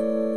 Uh,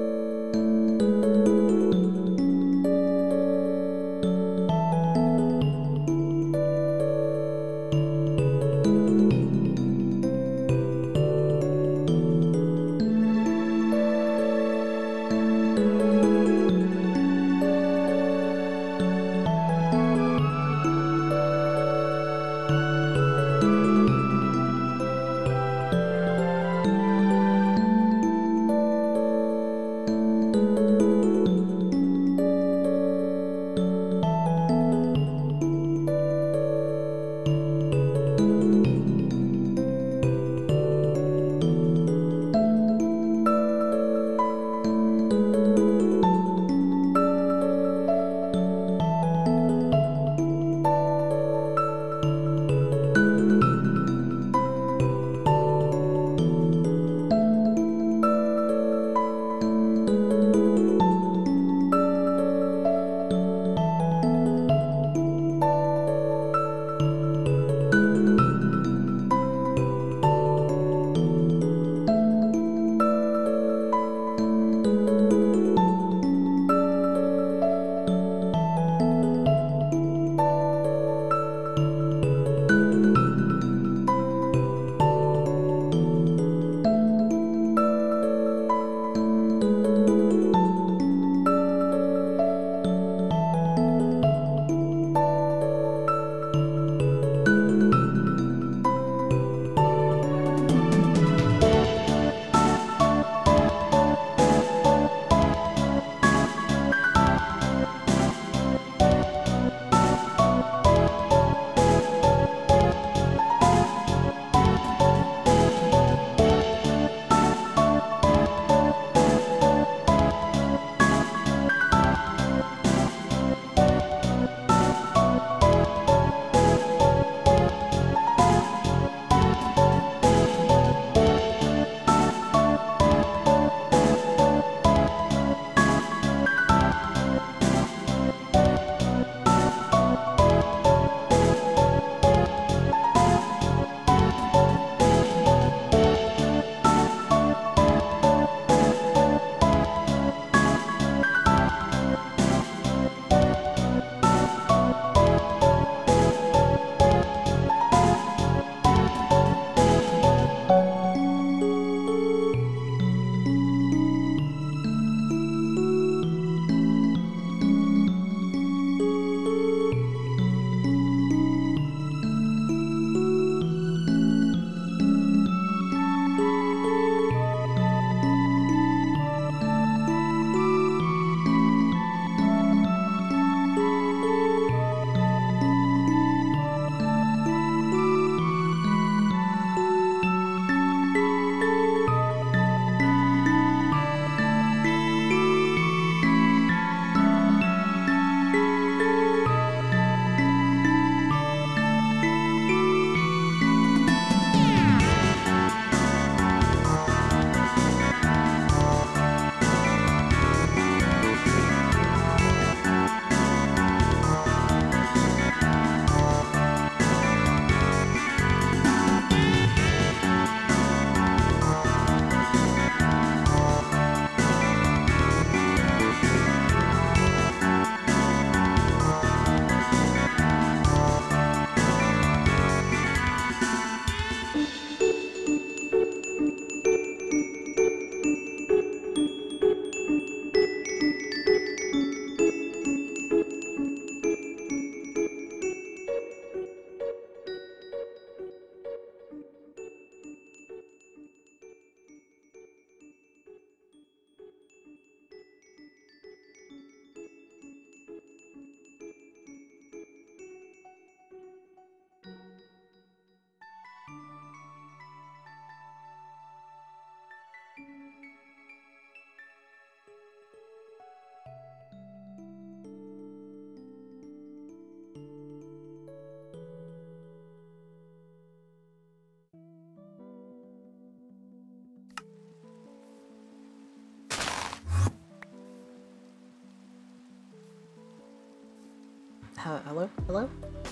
hello? Hello?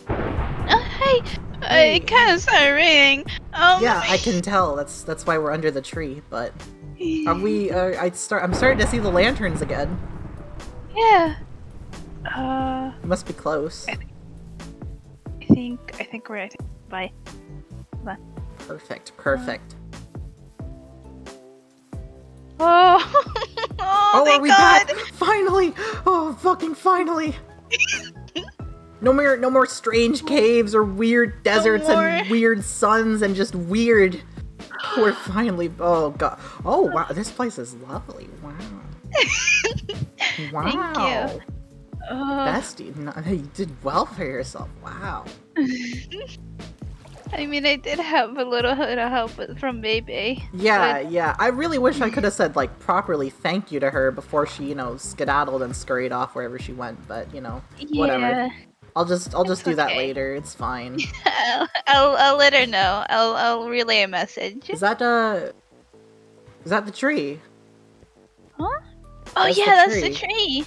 Oh, hey! Uh, it kind of started raining. Um, yeah, I can tell. That's that's why we're under the tree. But Are we? Uh, I start. I'm starting to see the lanterns again. Yeah. Uh, You must be close. I think I think we're. I think, bye. Perfect. Perfect. Oh. oh, Oh, are we God. back? Finally! Oh, fucking finally! No more, no more strange caves or weird deserts and weird suns and just weird. We're finally. Oh god. Oh wow, this place is lovely. Wow. Wow. you. Oh, Bestie, no, you did well for yourself. Wow. I mean, I did have a little bit of help from Baby. Yeah, yeah. I really wish I could have said like properly thank you to her before she, you know, skedaddled and scurried off wherever she went. But you know, whatever. I'll just, I'll just do that okay. later. It's fine. I'll, I'll, I'll let her know. I'll, I'll relay a message. Is that uh Is that the tree? Huh? Oh That's the yeah, that's the tree.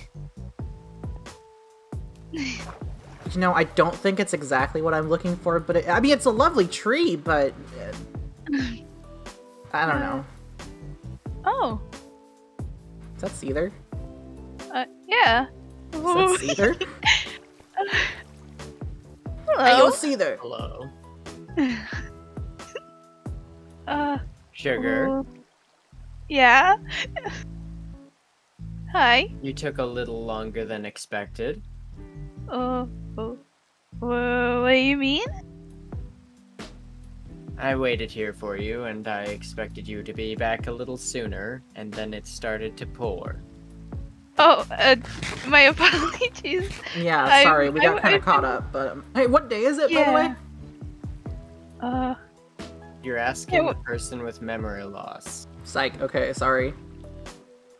You know, I don't think it's exactly what I'm looking for, but it, I mean, it's a lovely tree, but uh, I don't know. Oh, Is that Seether? uh, yeah. Is that Seether? Hello. Ayo, Seether. Hello. Uh, Sugar, oh. Yeah. Hi. you took a little longer than expected. Oh, oh. Wha- What do you mean? I waited here for you, and I expected you to be back a little sooner, and then it started to pour. Oh, uh, my apologies. Yeah, I- sorry, we got kind of caught up, but um, hey, what day is it, by the way? Uh, You're asking Yeah, the person with memory loss. Psych. Okay, sorry.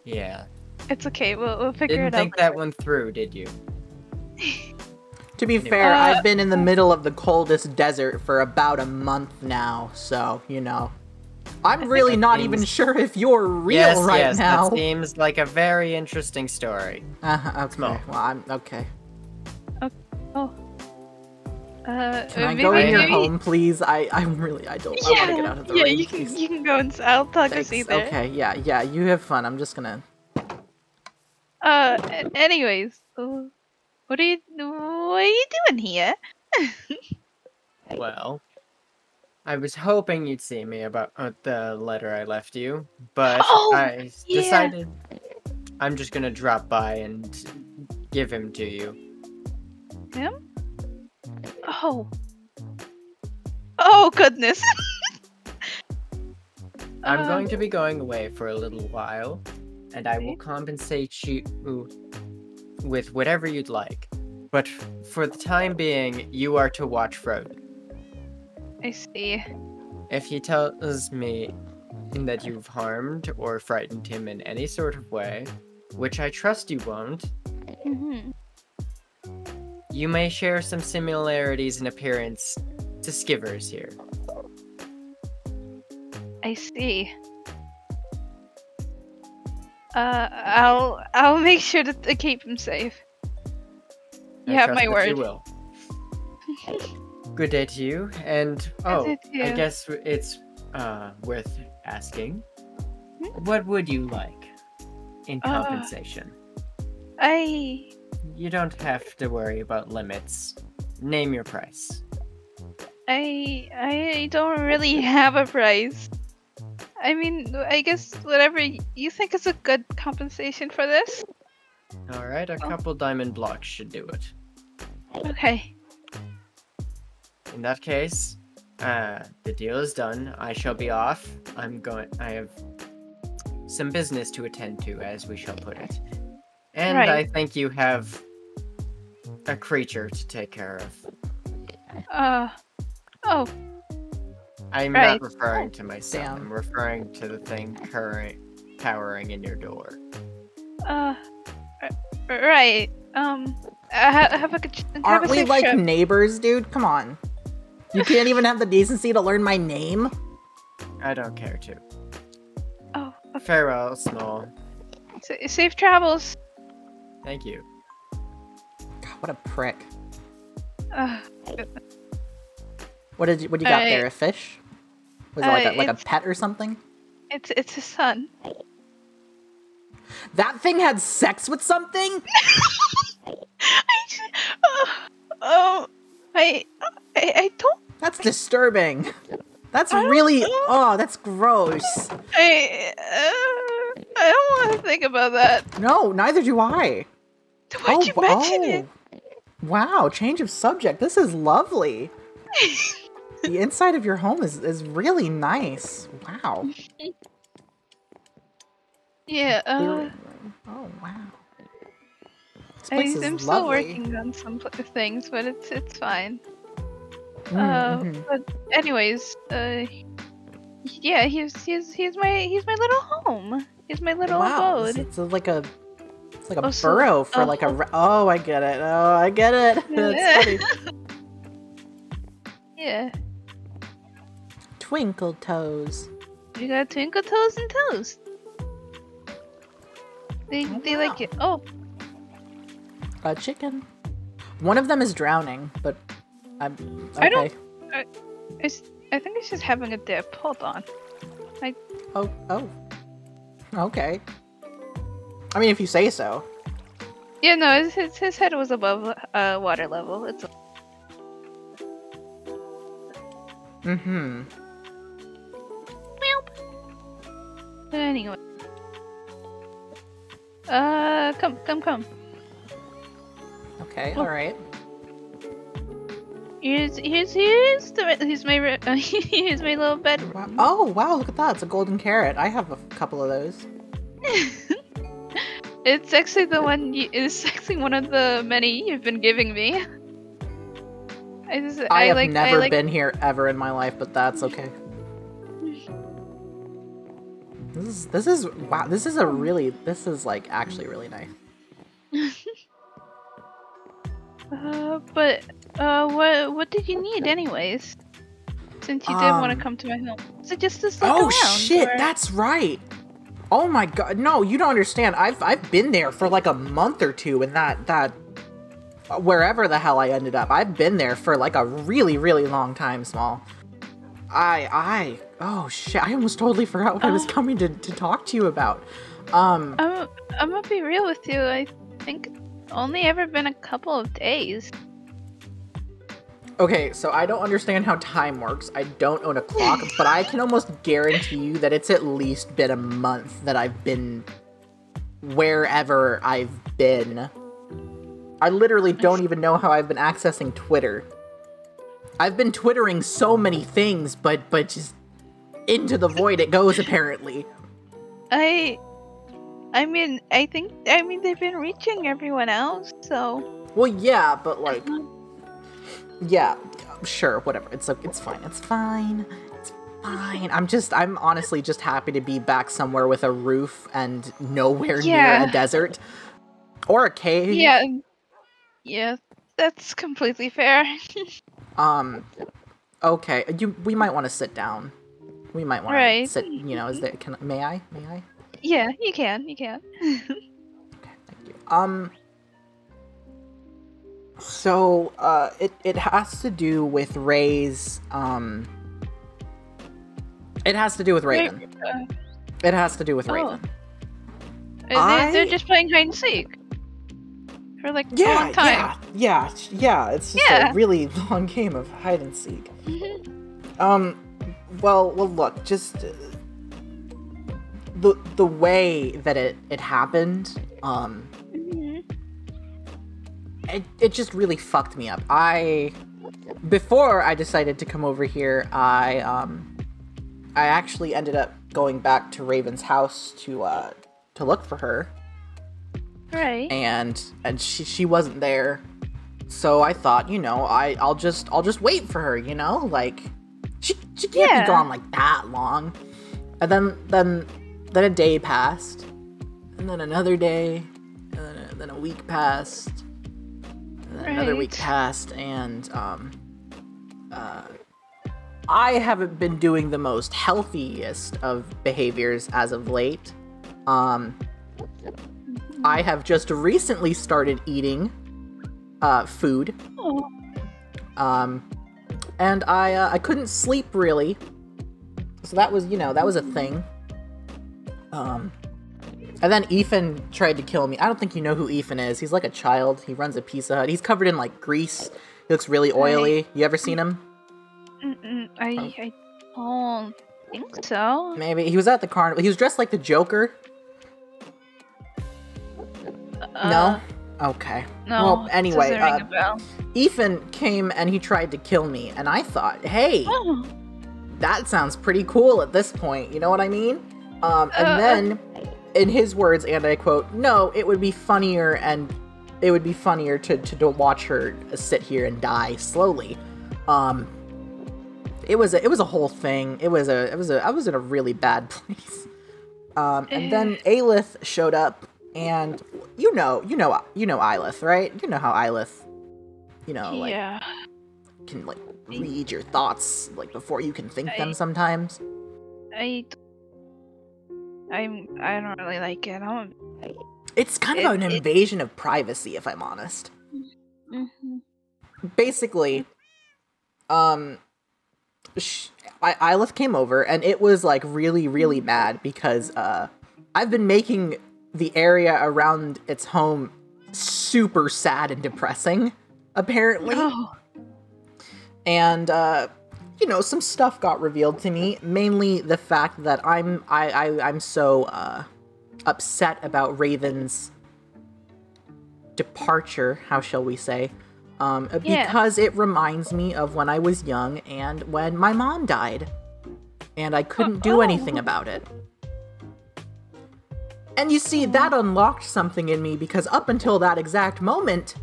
Yeah. it's okay. We'll, we'll figure Didn't it think that one through, did you? To be fair, Uh, I've been in the middle of the coldest desert for about a month now, so you know. I'm really not seems- even sure if you're real yes, right yes, now. that seems like a very interesting story. Uh, okay. Small. Well, I'm okay. Oh. Uh, Can uh, I go in your maybe- home, please? I, I'm really, I don't. I want to get out of the yeah, rain. you can, please. you can go inside. I'll talk Thanks. to Seether. Okay, yeah, yeah. You have fun. I'm just gonna. Uh, anyways, uh, what are you, what are you doing here? Well, I was hoping you'd see me about uh, the letter I left you, but Oh, I yeah. decided I'm just gonna drop by and give him to you. Him? Oh. Oh goodness. I'm Uh, going to be going away for a little while, and I will compensate you with whatever you'd like. But for the time being, you are to watch Frodo. I see. If he tells me that you've harmed or frightened him in any sort of way, which I trust you won't, hmm you may share some similarities in appearance to Skivers here. I see. Uh, I'll I'll make sure to, to keep him safe. You I have my word. You will. Good day to you, and oh, to I guess it's uh worth asking. Hmm? What would you like in Uh, compensation? I you don't have to worry about limits. Name your price. I I don't really have a price. I mean, I guess whatever you think is a good compensation for this. All right, a Oh. couple diamond blocks should do it. Okay. In that case, uh, the deal is done. I shall be off. I'm going. I have some business to attend to, as we shall put it. And Right. I think you have a creature to take care of. Uh. Oh. I'm Right. not referring to my son. Damn. I'm referring to the thing current cowering in your door. Uh. Right. Um. Uh, ha- have a good. ch- Have Aren't a we like trip. neighbors, dude? Come on. You can't even have the decency to learn my name. I don't care to. Oh. okay. Farewell, Small. Sa- safe travels. Thank you. God, what a prick. Uh, What did you? What do you got I- there? A fish? Was it like Uh, a, like a pet or something? It's it's his son. That thing had sex with something? I just, oh, I, I I don't That's disturbing. That's really know. oh, that's gross. I uh, I don't want to think about that. No, neither do I. Why'd you oh, mention it? oh. Wow, change of subject. This is lovely. the inside of your home is, is really nice. Wow. Yeah. Uh, oh wow. I, I'm still working on some things, but it's it's fine. Mm, Uh, mhm. but anyways, uh, yeah, he's he's he's my he's my little home. He's my little wow, it's, abode. it's a- like a it's like a Oh, so- burrow for oh. like a oh I get it oh I get it it's Yeah, twinkle toes you got twinkle toes and toes. They Oh, they wow. like it. Oh, a chicken one of them is drowning but I'm okay I don't- it's I think it's just having a dip. Hold on. I. Oh oh okay I mean if you say so Yeah, no, his his, his head was above uh water level. It's mm-hmm anyway. Uh, come come come. Okay Oh. all right Here's here's here's the here's my uh, here's my little bedroom. wow. oh wow look at that it's a golden carrot I have a couple of those It's actually the one. You, it's actually one of the many you've been giving me. I just I, I, have like never I like been here ever in my life, but that's okay. This is this is wow. This is a really this is like actually really nice. Uh, but uh, what what did you need anyways? Since you didn't want Um, to come to my home, is it just to stick Oh around? shit, or- that's right. Oh my god, no, you don't understand. I've I've been there for like a month or two, and that that wherever the hell I ended up, I've been there for like a really really long time. Small. I I oh shit, I almost totally forgot what I was Oh. coming to to talk to you about. Um. I'm I'm gonna be real with you. I think only ever been a couple of days. Okay, so I don't understand how time works. I don't own a clock, but I can almost guarantee you that it's at least been a month that I've been wherever I've been. I literally don't even know how I've been accessing Twitter. I've been twittering so many things, but but just into the void it goes apparently. I I mean I think I mean they've been reaching everyone else, so Well, yeah, but like yeah, sure, whatever. It's like it's fine. It's fine. It's fine. I'm just I'm honestly just happy to be back somewhere with a roof and nowhere near a desert or a cave. yeah, yeah, that's completely fair. Um okay, you we might want to sit down. We might want Right. to sit, you know, is there can may I? May I? Yeah, you can, you can. Okay, thank you. Um so uh it it has to do with Ray's um it has to do with Raven. Uh, It has to do with Oh. Raven. they, they're just playing hide and seek for like a Yeah, long time. yeah, yeah, yeah. It's just Yeah. a really long game of hide and seek. Mhm. Um, well, well, look, just uh, the the way that it it happened, um, Mhm. it it just really fucked me up. I before I decided to come over here, I um, I actually ended up going back to Raven's house to uh to look for her. Right. and and she she wasn't there so i thought you know i i'll just i'll just wait for her you know like she she can't Yeah. be gone like that long and then then then a day passed and then another day and then a, then a week passed and then another week passed and um uh i haven't been doing the most healthiest of behaviors as of late. Um I have just recently started eating uh, food, Oh, um, and I uh, I couldn't sleep really, so that was you know that was a thing. Um, and then Ethan tried to kill me. I don't think you know who Ethan is. He's like a child. He runs a Pizza Hut. He's covered in like grease. He looks really oily. You ever seen him? Mm-mm, I I don't think so. Maybe he was at the carnival. He was dressed like the Joker. Uh, no. Okay. No. Well, anyway, uh. Ethan came and he tried to kill me, and I thought, hey, Oh, that sounds pretty cool at this point. You know what I mean? Um, and Uh, then, in his words, and I quote, "No, it would be funnier and it would be funnier to to, to watch her sit here and die slowly." Um, it was a, it was a whole thing. It was a it was a I was in a really bad place. Um, and then Aelith showed up, and you know you know you know Aelith, right? You know how Aelith, you know, like yeah. can like read your thoughts like before you can think them sometimes. I. I'm. I don't really like it. I'm. It's kind of an it- invasion of privacy, if I'm honest. mhm. Basically, um, sh- I- Aelith came over, and it was like really, really mad because uh, I've been making the area around its home super sad and depressing, apparently. Oh. and uh you know some stuff got revealed to me mainly the fact that i'm i, I i'm so uh upset about raven's departure how shall we say um Yeah. because it reminds me of when i was young and when my mom died and i couldn't do oh. anything about it and you see that unlocked something in me because up until that exact moment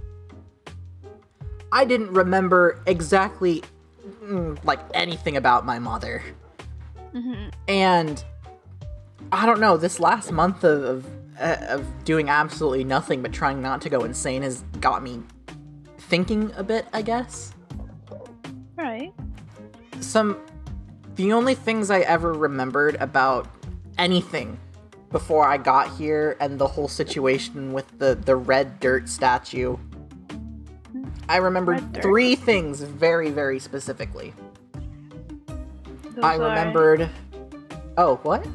I didn't remember exactly like anything about my mother. Mhm. And I don't know, this last month of of, uh, of doing absolutely nothing but trying not to go insane has got me thinking a bit, I guess. Right. Some the only things I ever remembered about anything before I got here and the whole situation with the the red dirt statue I remembered three things very, very specifically. Those I are- remembered. Oh, what?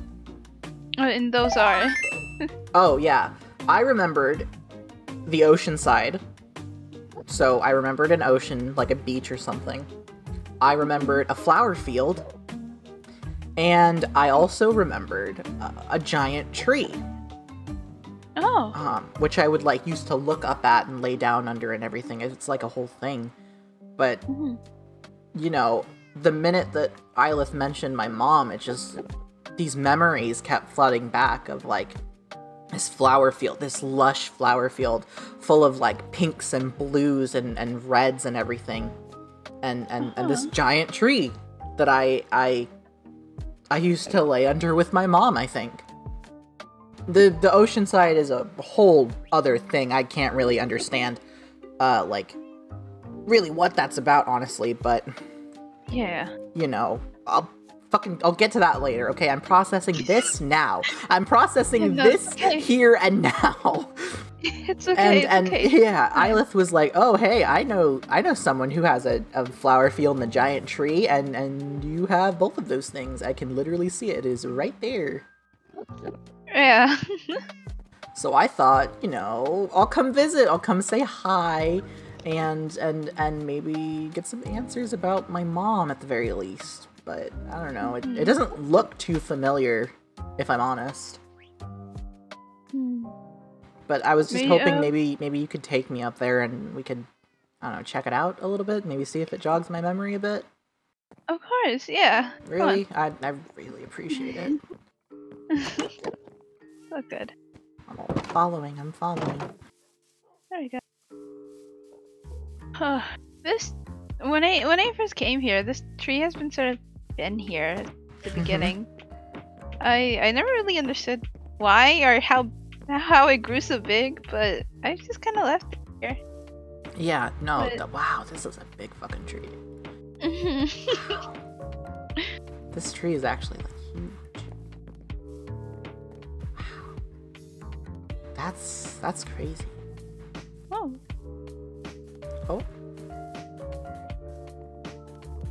Oh, and those are. Oh, yeah. I remembered the ocean side. So I remembered an ocean, like a beach or something. I remembered a flower field. And I also remembered a, a giant tree, Oh. um, which I would like used to look up at and lay down under and everything. It's like a whole thing. But Mhm. you know, the minute that Eilith mentioned my mom, it just these memories kept flooding back of like this flower field, this lush flower field full of like pinks and blues and, and reds and everything. And and, and this Uh-huh. giant tree that I I I used to lay under with my mom, I think. The the ocean side is a whole other thing I can't really understand uh like really what that's about honestly, but Yeah. you know, I'll fucking I'll get to that later. Okay, I'm processing this now. I'm processing no, this okay. here and now. It's okay. and it's and okay. yeah, Eilith was like, "Oh, hey, I know I know someone who has a, a flower field and a giant tree, and and you have both of those things. I can literally see it. It is right there." Yeah. So I thought, you know, I'll come visit. I'll come say hi, and and and maybe get some answers about my mom at the very least. But I don't know. It, it doesn't look too familiar, if I'm honest. Hmm. But I was just hoping uh, maybe maybe you could take me up there and we could, I don't know, check it out a little bit. Maybe see if it jogs my memory a bit. of course. Yeah. Really, I I really appreciate it. so good. I'm following. I'm following. There you go. Huh. this when I when I first came here, this tree has been sort of been here at the Mhm. beginning. I I never really understood why or how how it grew so big, but I just kind of left it. here. Yeah. No. But- th- wow. This is a big fucking tree. This tree is actually like That's that's crazy. oh. Oh.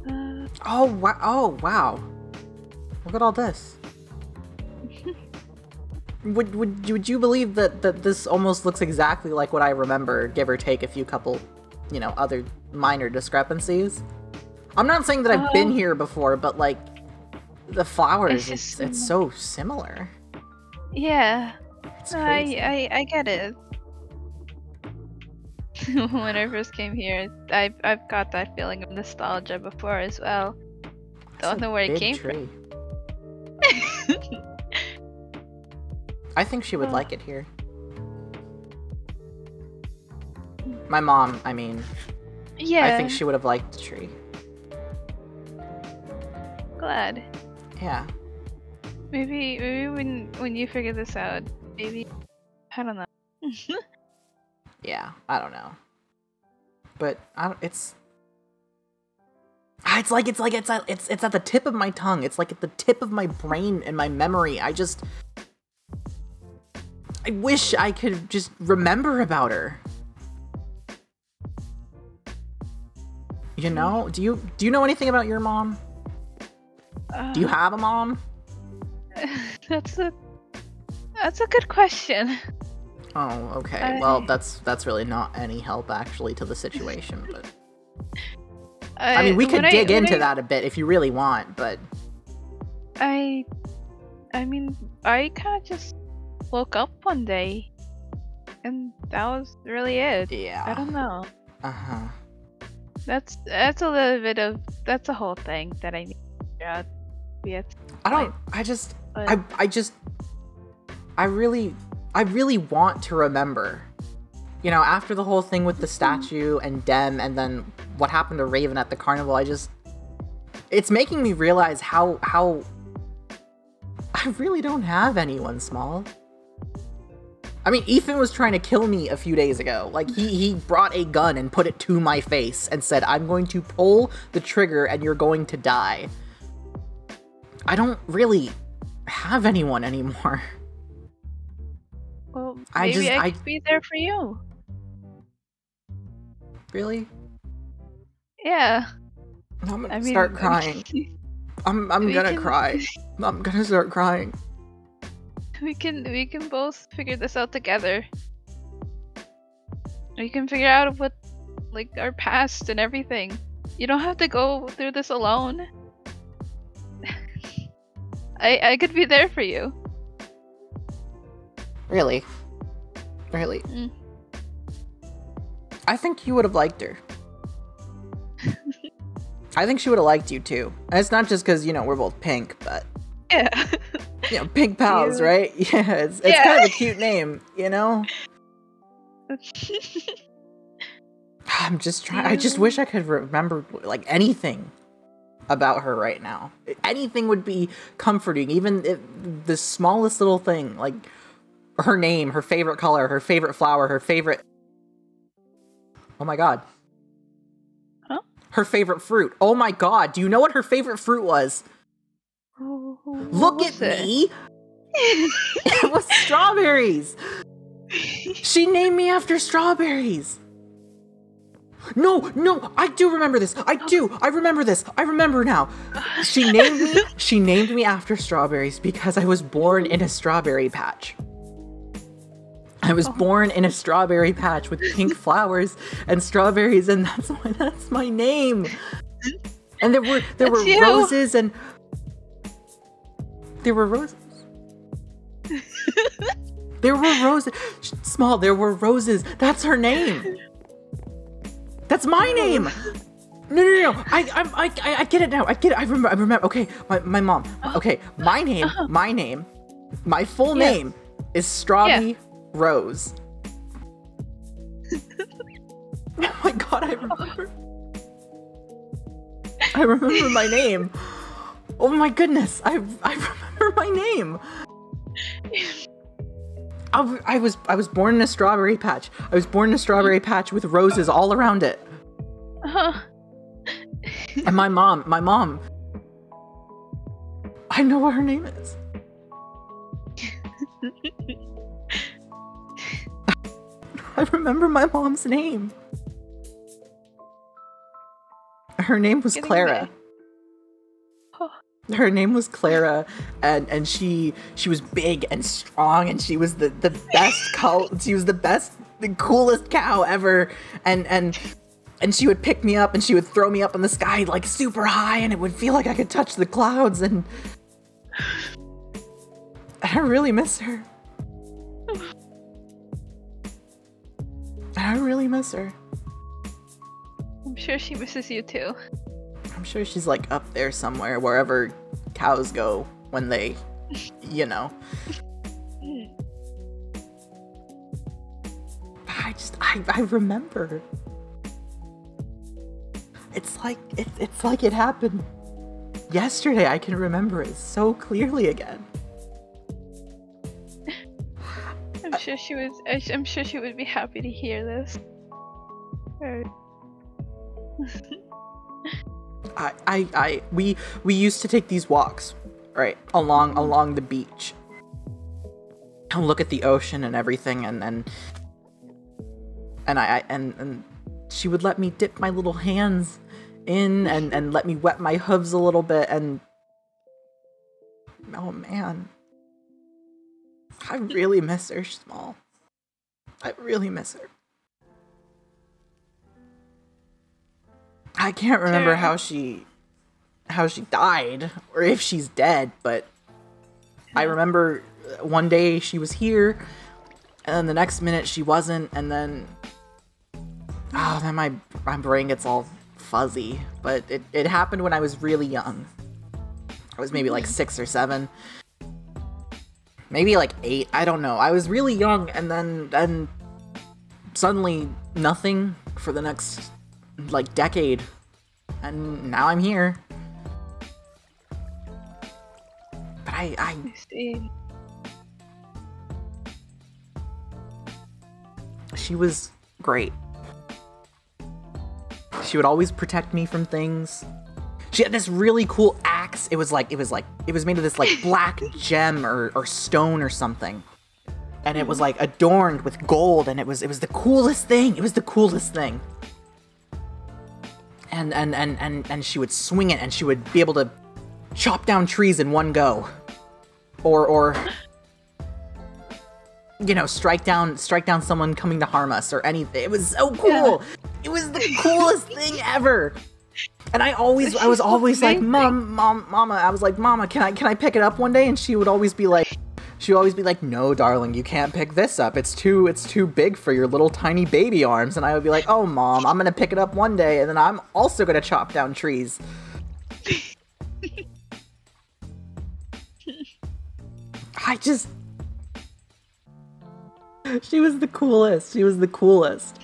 Uh, Oh wow! Oh wow! Look at all this. would would would you believe that that this almost looks exactly like what I remember, give or take a few couple, you know, other minor discrepancies? I'm not saying that I've been Um, here before, but like the flowers, it's it's, it's so similar. Yeah, I. I I get it. when I first came here, I've I've got that feeling of nostalgia before as well. It's Don't know where it came tree. I think she would Oh. like it here. My mom, I mean, yeah, I think she would have liked the tree. glad. Yeah. Maybe maybe when when you figure this out, maybe I don't know. Yeah, I don't know. But I don't, it's Ah, it's like it's like it's at, it's it's at the tip of my tongue. It's like at the tip of my brain and my memory. I just I wish I could just remember about her. You know? Do you do you know anything about your mom? Do you Uh, have a mom? that's a that's a good question. Oh, okay. Well, that's that's really not any help actually to the situation, but I, I mean, we could when I- dig into that a bit if you really want, but I, I mean, I kind of just woke up one day, and that was really it. Yeah. I don't know. Uh-huh. That's that's a little bit of that's a whole thing that I need to figure out. I don't I just but I I just I really I really want to remember. You know, after the whole thing with the statue and Dem and then what happened to Raven at the carnival, I just it's making me realize how how I really don't have anyone small. I mean, Ethan was trying to kill me a few days ago. Like he he brought a gun and put it to my face and said, "I'm going to pull the trigger and you're going to die." I don't really have anyone anymore. well, I maybe just- I I- be there for you. Really? Yeah. I'm gonna I mean, start crying. I'm I'm gonna can- cry. I'm gonna start crying. we can we can both figure this out together. We can figure out what like our past and everything. You don't have to go through this alone. I I could be there for you. Really? Really? Mm. I think you would have liked her. I think she would have liked you too. And it's not just because, you know, we're both pink, but, Yeah. you know, pink pals, right? Yeah, it's, it's Yeah. kind of a cute name, you know? I'm just trying. I just wish I could remember, like, anything about her right now. Anything would be comforting, even the smallest little thing, like her name, her favorite color, her favorite flower, her favorite. Oh my god. Huh? Her favorite fruit. Oh my god. Do you know what her favorite fruit was? Look at me. it was strawberries. She named me after strawberries. No, no, I do remember this. I do. I remember this. I remember now. She named me. She named me after strawberries because I was born in a strawberry patch. I was oh. born in a strawberry patch with pink flowers and strawberries, and that's why that's my name. And there were there were you. roses and there were roses. There were roses. Small, there were roses. That's her name. That's my name. No, no, no. I, I, I, I get it now. I get it. I remember. I remember. Okay, my, my mom. Uh-huh. Okay, my name. Uh-huh. My name. My full Yeah. name is Strawbie Rose. oh my god! I remember. I remember my name. Oh my goodness! I, I remember my name. I, w- I was I was born in a strawberry patch. I was born in a strawberry patch with roses all around it. Huh. And my mom, my mom, I know what her name is. I remember my mom's name. Her name was Getting Clara. Oh. her name was Clara, and and she she was big and strong, and she was the the best cow. She was the best, the coolest cow ever, and and and she would pick me up and she would throw me up in the sky like super high, and it would feel like I could touch the clouds, and I really miss her. I really miss her. I'm sure she misses you too. I'm sure she's like up there somewhere, wherever cows go when they, you know. I just, I, I remember. It's like, it, it's like it happened yesterday. I can remember it so clearly again. I'm sure she was. I'm sure she would be happy to hear this. I, I, I, we, we used to take these walks, right, along, along the beach, and look at the ocean and everything, and and and I, I and and she would let me dip my little hands in and and let me wet my hooves a little bit, and oh man, I really miss her, small. I really miss her. I can't remember how she how she died or if she's dead, but I remember uh, one day she was here and then the next minute she wasn't and then oh then my my brain gets all fuzzy, but it, it happened when I was really young. I was maybe like 6 or 7. Maybe like 8, I don't know. I was really young and then then suddenly nothing for the next like decade. And now i'm here. But i i I see. she was great. She would always protect me from things. She had this really cool it was like it was like it was made of this like black gem or, or stone or something. And it was like adorned with gold and it was it was the coolest thing. It was the coolest thing. And and and and, and she would swing it and she would be able to chop down trees in one go. Or or you know strike down strike down someone coming to harm us or anything it was so cool. It was the coolest thing ever and i always i was always like mom mom mama. I was like mama can i can i pick it up one day? And she would always be like she would always be like no darling you can't pick this up. It's too it's too big for your little tiny baby arms. And i would be like oh mom i'm gonna pick it up one day and then i'm also gonna chop down trees. I just she was the coolest. She was the coolest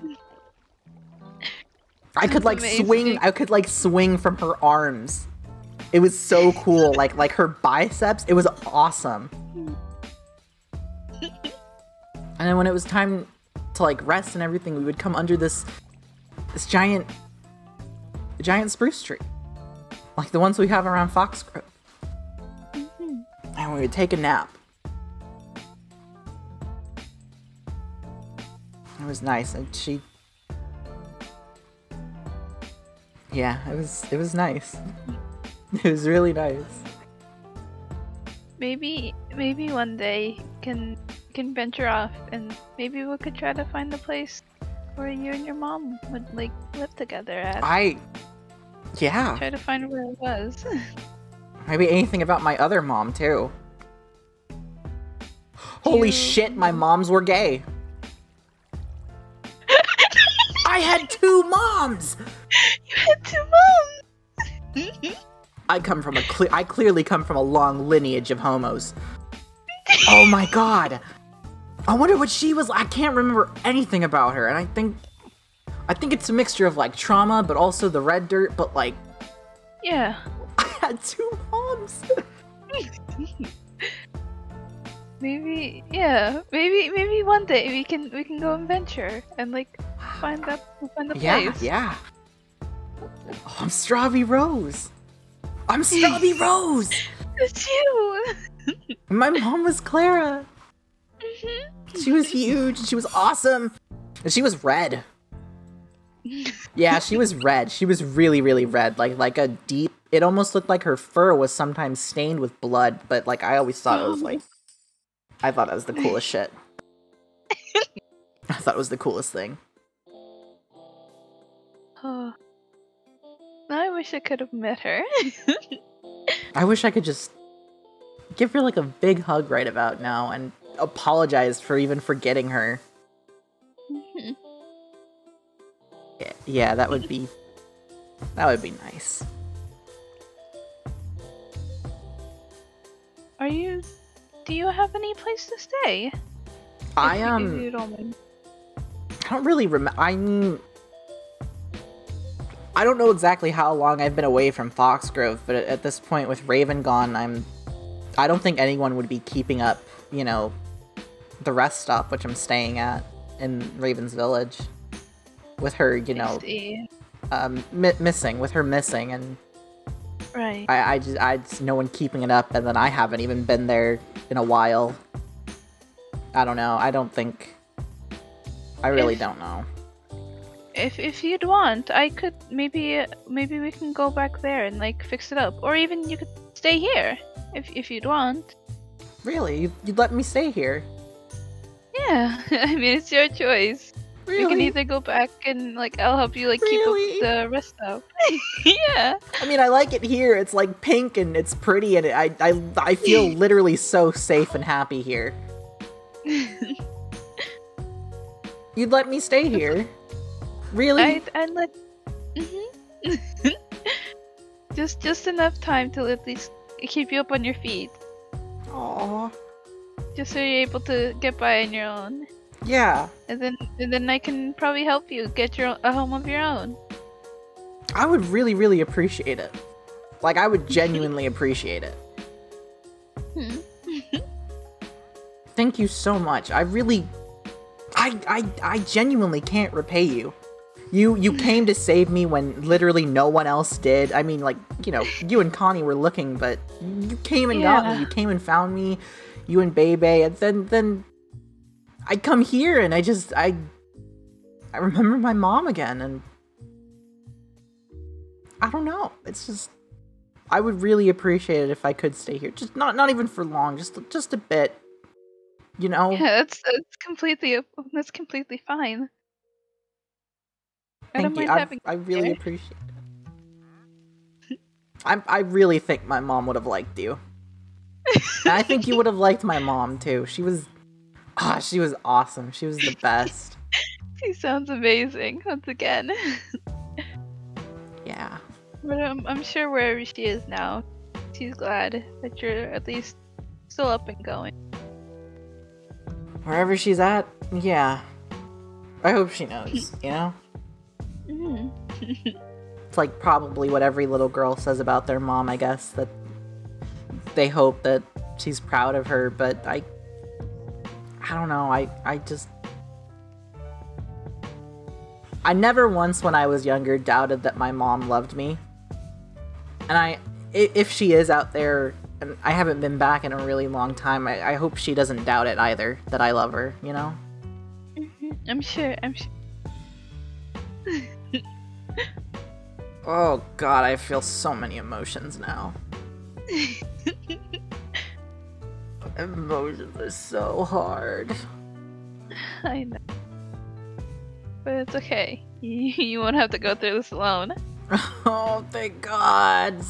i could like swing i could like swing from her arms. It was so cool. Like like her biceps it was awesome. And then when it was time to like rest and everything we would come under this this giant giant spruce tree. Like the ones we have around FoxGrove and we would take a nap. It was nice. And she yeah it was it was nice it was really nice Maybe maybe one day can can venture off and maybe we could try to find a place where you and your mom would like live together at. i yeah Try to find where it was. Maybe anything about my other mom too. Holy You- shit, my moms were gay. I had two moms. you had two moms. I come from a cle- I clearly come from a long lineage of homos. Oh my god. I wonder what she was. I can't remember anything about her and I think I think it's a mixture of like trauma but also the red dirt but like yeah. I had two moms. Maybe yeah. Maybe maybe one day we can we can go and venture and like find that find the Yeah, place. yeah. Oh, I'm Strawbie Rose. I'm Strawbie Rose. It's you. My mom was Clara. Mm-hmm. She was huge. She was awesome. And she was red. Yeah, she was red. She was really, really red. Like like a deep it almost looked like her fur was sometimes stained with blood, but like I always thought it was oh like I thought that was the coolest shit. I thought it was the coolest thing. Oh. I wish I could have met her. I wish I could just give her like a big hug right about now and apologize for even forgetting her. Mhm. Yeah, yeah, that would be that would be nice. Are you? Do you have any place to stay? I if um you don't mind. I don't really remember. I mean, I don't know exactly how long I've been away from FoxGrove, but at, this point, with Raven gone, I'm. I don't think anyone would be keeping up, you know, the rest stop which I'm staying at in Raven's Village, with her, you know, um, mi- missing, with her missing, and Right. I, I just, I just, no one keeping it up, and then I haven't even been there in a while. I don't know. I don't think. I really If- don't know. If if you'd want, I could maybe uh, maybe we can go back there and like fix it up, or even you could stay here if if you'd want. Really, you, you'd let me stay here? Yeah, I mean it's your choice. Really? You can either go back and like I'll help you like Really? keep up the rest up. yeah. I mean, I like it here. It's like pink and it's pretty, and I, I, I feel literally so safe and happy here. You'd let me stay here? Really? I'd let. Mhm. just just enough time to at least keep you up on your feet, Aw. just so you're able to get by on your own, Yeah. and then and then I can probably help you get your a home of your own. I would really, really appreciate it. Like, I would genuinely appreciate it. Hmm. Thank you so much. I really, I, I, I genuinely can't repay you. You, you came to save me when literally no one else did. I mean, like, you know, you and Connie were looking, but you came and got me. You came and found me. You and Bebe, and then, then, I come here and I just, I, I remember my mom again, and I don't know. It's just, I would really appreciate it if I could stay here. Just not, not even for long. Just, just a bit. You know. Yeah, that's that's completely that's completely fine. Thank you. I, I really appreciate it. I I really think my mom would have liked you. and I think you would have liked my mom too. She was ah, she was awesome. She was the best. She sounds amazing once again. Yeah. but I'm I'm sure wherever she is now, she's glad that you're at least still up and going. Wherever she's at, yeah. I hope she knows, you know? Mhm. It's like probably what every little girl says about their mom, I guess, that they hope that she's proud of her, but I I don't know, I I just I never once when I was younger doubted that my mom loved me. And I if she is out there and I haven't been back in a really long time, I, I hope she doesn't doubt it either, that I love her, you know? Mhm. I'm sure. I'm sure. Oh god, I feel so many emotions now. Emotions are so hard. I know. But it's okay. You, you won't have to go through this alone. Oh, thank God.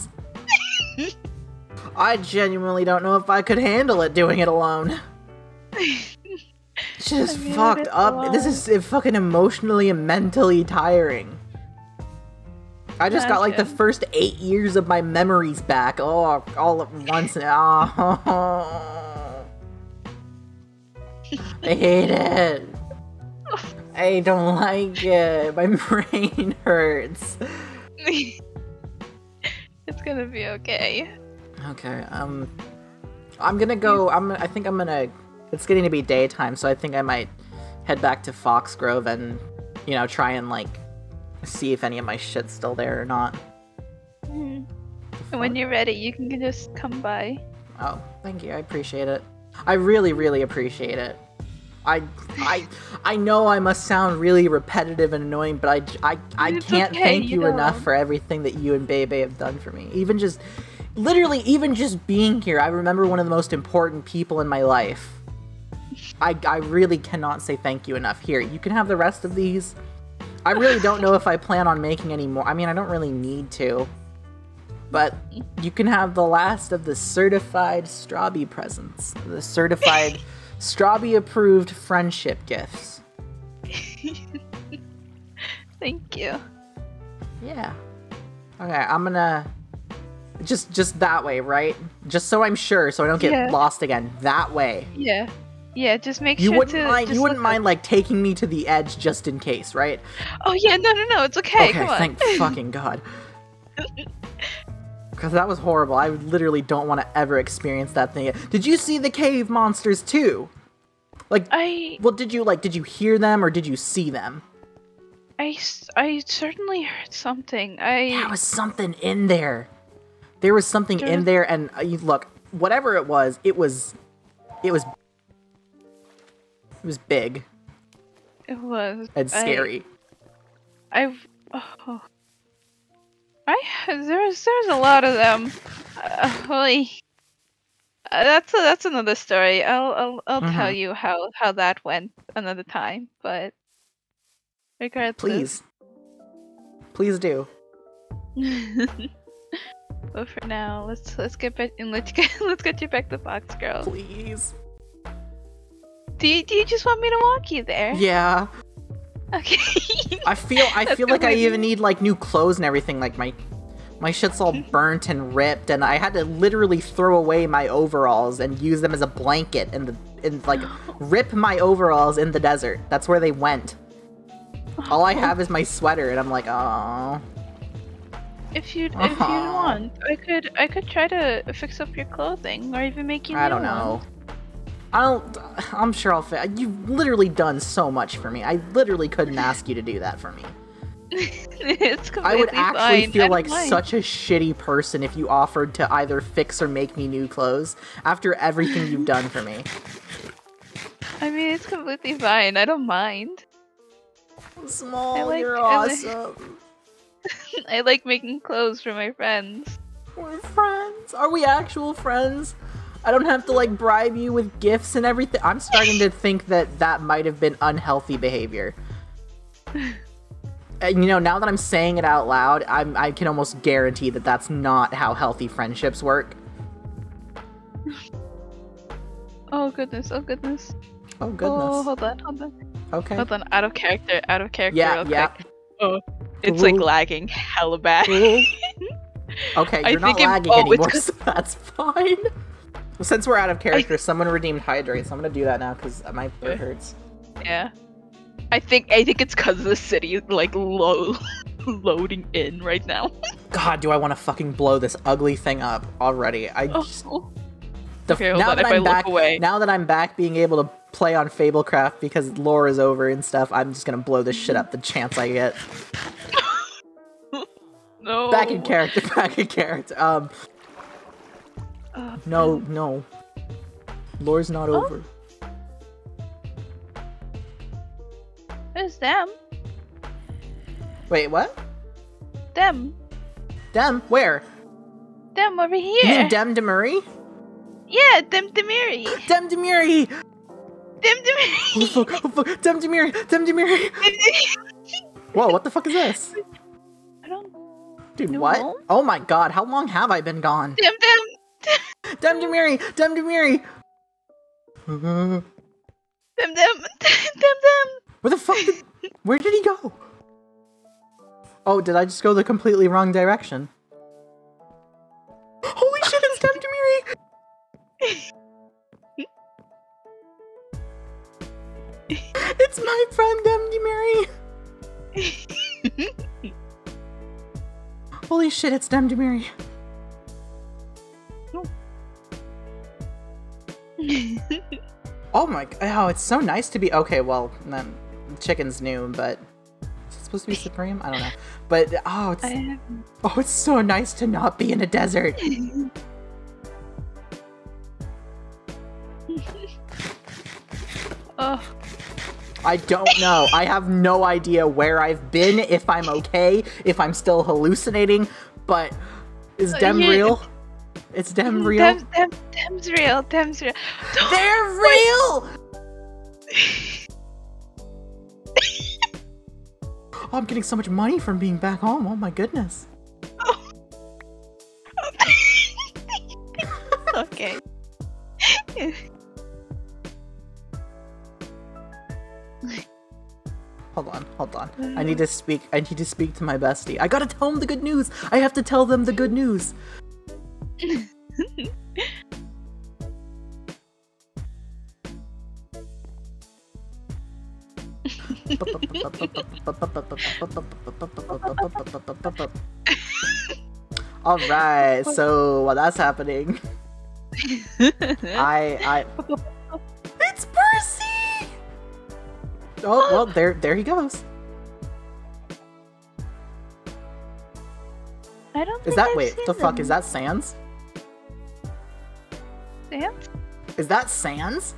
I genuinely don't know if I could handle it doing it alone. It's just fucked up. This is fucking emotionally and mentally tiring. I just got like the first eight years of my memories back. Oh, all at once. Oh. I hate it. I don't like it. My brain hurts. it's gonna be okay. Okay, um I'm gonna go I'm I think I'm gonna it's getting to be daytime, so I think I might head back to FoxGrove and you know, try and like see if any of my shit's still there or not. Mm-hmm. And when you're ready, you can just come by. Oh, thank you, I appreciate it. I really, really appreciate it. I, I, I know I must sound really repetitive and annoying, but I, I, I It's can't okay, thank you you enough for everything that you and Bebe have done for me. Even just, literally, even just being here, I remember one of the most important people in my life. I, I really cannot say thank you enough. Here, you can have the rest of these. I really don't know if I plan on making any more. I mean, I don't really need to. But you can have the last of the certified Strawbie presents. The certified Strawbie approved friendship gifts. Thank you. Yeah. Okay, I'm gonna just just that way, right? Just so I'm sure, so I don't get Yeah. lost again. That way. Yeah. Yeah, just make You sure wouldn't to mind. just You wouldn't mind like taking me to the edge just in case, right? Oh yeah, no no no, it's okay. okay, Come on. thank fucking god. Because that was horrible. I literally don't want to ever experience that thing. Did you see the cave monsters too? Like, I well, did you like? Did you hear them or did you see them? I, I certainly heard something. I There was something in there. There was something There in there, and uh, you look, whatever it was, it was, it was, it was big it was and scary. I've oh, I there's there's a lot of them. Uh, holy, uh, that's a, that's another story. I'll I'll, I'll tell Mhm. you how how that went another time. But regardless, Please, please do. but for now, let's let's get back and let's get let's get you back to FoxGrove. Please. Do you, do you just want me to walk you there? Yeah. Okay. I feel I feel like I even need like new clothes and everything. Like my my shit's all burnt and ripped, and I had to literally throw away my overalls and use them as a blanket and the and like rip my overalls in the desert. That's where they went. All I have is my sweater, and I'm like, oh. If you if you Uh-huh. want, I could I could try to fix up your clothing or even make you. I don't know. I don't. I'm sure I'll fit. You've literally done so much for me. I literally couldn't ask you to do that for me. it's completely I would actually fine. Feel don't like mind. such a shitty person if you offered to either fix or make me new clothes after everything you've done for me. I mean, it's completely fine. I don't mind. Small, like- you're I like- awesome. I like making clothes for my friends. We're friends. Are we actual friends? I don't have to like bribe you with gifts and everything. I'm starting to think that that might have been unhealthy behavior. And you know, now that I'm saying it out loud, I'm, I can almost guarantee that that's not how healthy friendships work. Oh goodness! Oh goodness! Oh Oh, goodness. hold on, hold on, Okay. hold on. Out of character, out of character. Yeah, yeah. quick. Oh, it's like lagging hella bad. Okay, I you're not think it- lagging oh, anymore, so that's fine. Since we're out of character, someone redeemed hydrate, so I'm gonna do that now because my throat hurts. Yeah. I think I think it's because the city is like low loading in right now. God, do I want to fucking blow this ugly thing up already? I just Oh, the, Okay, now on, that if I I'm look back, away. now that I'm back, being able to play on FableCraft because lore is over and stuff, I'm just gonna blow this shit up the chance I get. no. Back in character, back in character. Um, Uh, no, no, lore's not Oh. over. Who's them? Wait, what? Them. Them? Where? Them over You here. mean Dem Demuri? yeah, them Demiri. Dem Demuri! Them Oh Demiri. fuck, oh fuck, Dem Demuri! Dem Demuri! Whoa, what the fuck is this? I don't. Dude, what? Oh my god, how long have I been gone? Them. Dem Demuri! Dem Demuri! Uh, Them them. Them them. Where the fuck did... Where did he go? Oh, did I just go the completely wrong direction? Holy shit, it's Dem Demuri! It's my friend Dem Demuri! Holy shit, it's Dem Oh my oh, it's so nice to be okay, well, then chicken's new, but is it supposed to be supreme? I don't know. But oh, it's I oh, it's so nice to not be in a desert. Oh, I don't know. I have no idea where I've been, if I'm okay, if I'm still hallucinating, but is Dem yeah. real? It's Dem real? Dem, Dem, Dem's real. Dem's real. They're real! Oh, I'm getting so much money from being back home. Oh my goodness. okay. Hold on, hold on. I mm. need to speak. I need to speak to my bestie. I gotta tell him the good news. I have to tell them the good news. All right, so while that's happening, I I it's Percy. Oh well, there there he goes. I don't. Is that I've wait? The fuck them. is that? Sans? Sans? Is that Sans?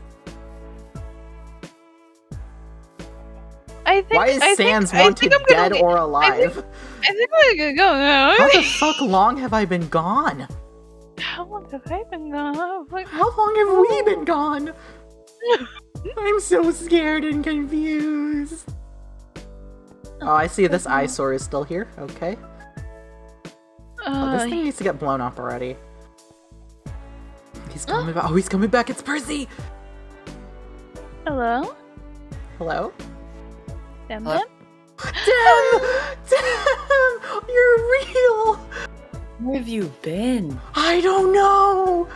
I think. Why is I think- Sans I wanted think I'm gonna dead or alive? I think I'm gonna go now. How the fuck long have I been gone? How long have I been gone? Like, How long have we been gone? I'm so scared and confused. Oh, I see this eyesore is still here. Okay. Oh, this uh, thing needs to get blown up already. He's coming back. Oh, he's coming back. It's Percy. hello? Hello? Dem Hello? Dem? Damn! Damn! You're real! Where have you been? I don't know!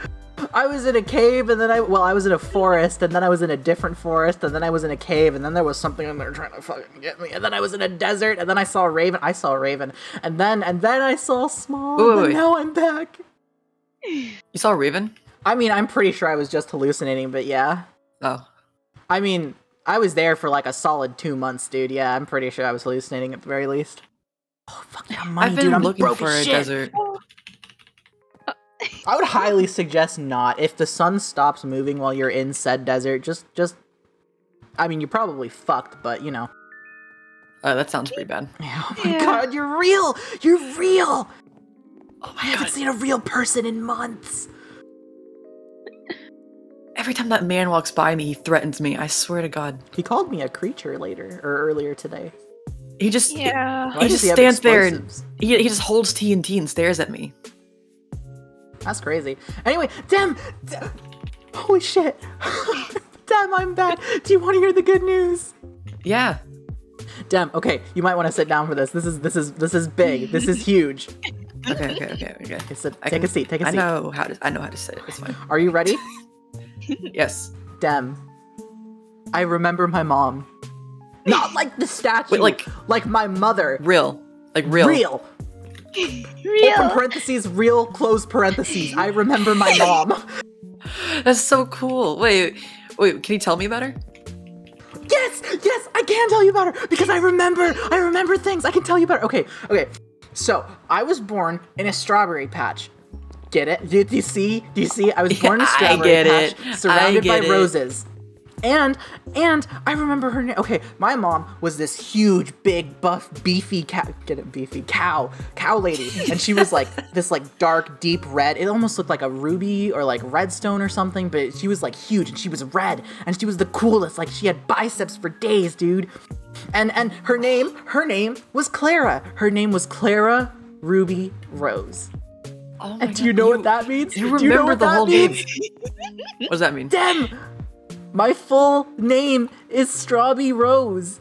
I was in a cave and then I, well, I was in a forest and then I was in a different forest and then I was in a cave and then there was something in there trying to fucking get me and then I was in a desert and then I saw a raven. I saw a raven and then, and then I saw small Wait, wait, and wait. now I'm back. You saw a Raven? I mean, I'm pretty sure I was just hallucinating, but yeah. Oh. I mean, I was there for like a solid two months, dude. Yeah, I'm pretty sure I was hallucinating at the very least. Oh, fuck yeah, money, I've been dude. I'm looking broke for a shit. desert. I would highly suggest not. If the sun stops moving while you're in said desert, just just I mean, you're probably fucked, but you know. Oh, that sounds pretty bad. Yeah, oh my Yeah. god, you're real. You're real. Oh I haven't seen a real person in months. Every time that man walks by me, he threatens me. I swear to God. He called me a creature later or earlier today. He just Yeah. Why he just he stands there and he, he just holds TNT and stares at me. That's crazy. Anyway, Dem, Dem holy shit. Dem, I'm back. Do you want to hear the good news? Yeah. Dem, okay, you might want to sit down for this. This is this is this is big. This is huge. Okay, okay, okay, okay. Okay, sit, I take a seat. Take a I seat. I know how to I know how to say it. It's fine. Are you ready? Yes. Dem. I remember my mom. Not like the statue. Wait, like- like my mother. Real. Like real. Real. Open parentheses, real, close parentheses. I remember my mom. That's so cool. Wait, wait, can you tell me about her? Yes, yes, I can tell you about her because I remember. I remember things. I can tell you about her. Okay, okay. So I was born in a strawberry patch. Get it? Do, do you see? Do you see? I was born in a I strawberry get patch, it. I surrounded by it. roses. And and I remember her name. Okay, my mom was this huge, big, buff, beefy cow. Get it? Beefy cow, cow lady, and she was like this like dark, deep red. It almost looked like a ruby or like redstone or something, but she was like huge and she was red and she was the coolest. Like she had biceps for days, dude. And and her name, her name was Clara. Her name was Clara Ruby Rose. Oh And do you know what that means? You Do you know remember what the that whole means? game. What does that mean? Dem! My full name is Strawbie Rose.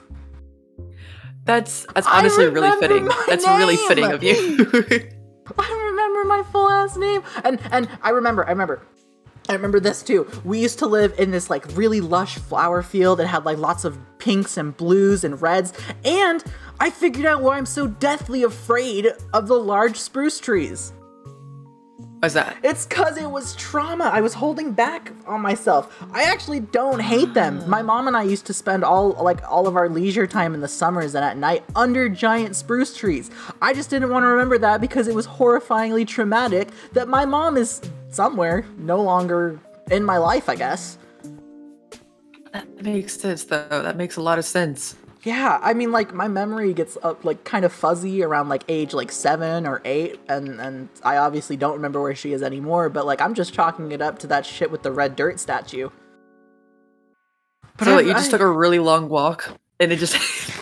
That's that's honestly really fitting. my That's really fitting of you. I remember my full ass name. And and I remember, I remember. I remember this too. We used to live in this like really lush flower field that had like lots of pinks and blues and reds. And I figured out why I'm so deathly afraid of the large spruce trees. What's that? It's cause it was trauma. I was holding back on myself. I actually don't hate them. My mom and I used to spend all like all of our leisure time in the summers and at night under giant spruce trees. I just didn't want to remember that because it was horrifyingly traumatic that my mom is somewhere no longer in my life, I guess. That makes sense, though. That makes a lot of sense. Yeah, I mean, like my memory gets uh, like kind of fuzzy around like age like seven or eight, and and I obviously don't remember where she is anymore. But like I'm just chalking it up to that shit with the red dirt statue. But so what, you just I- took a really long walk, and it just.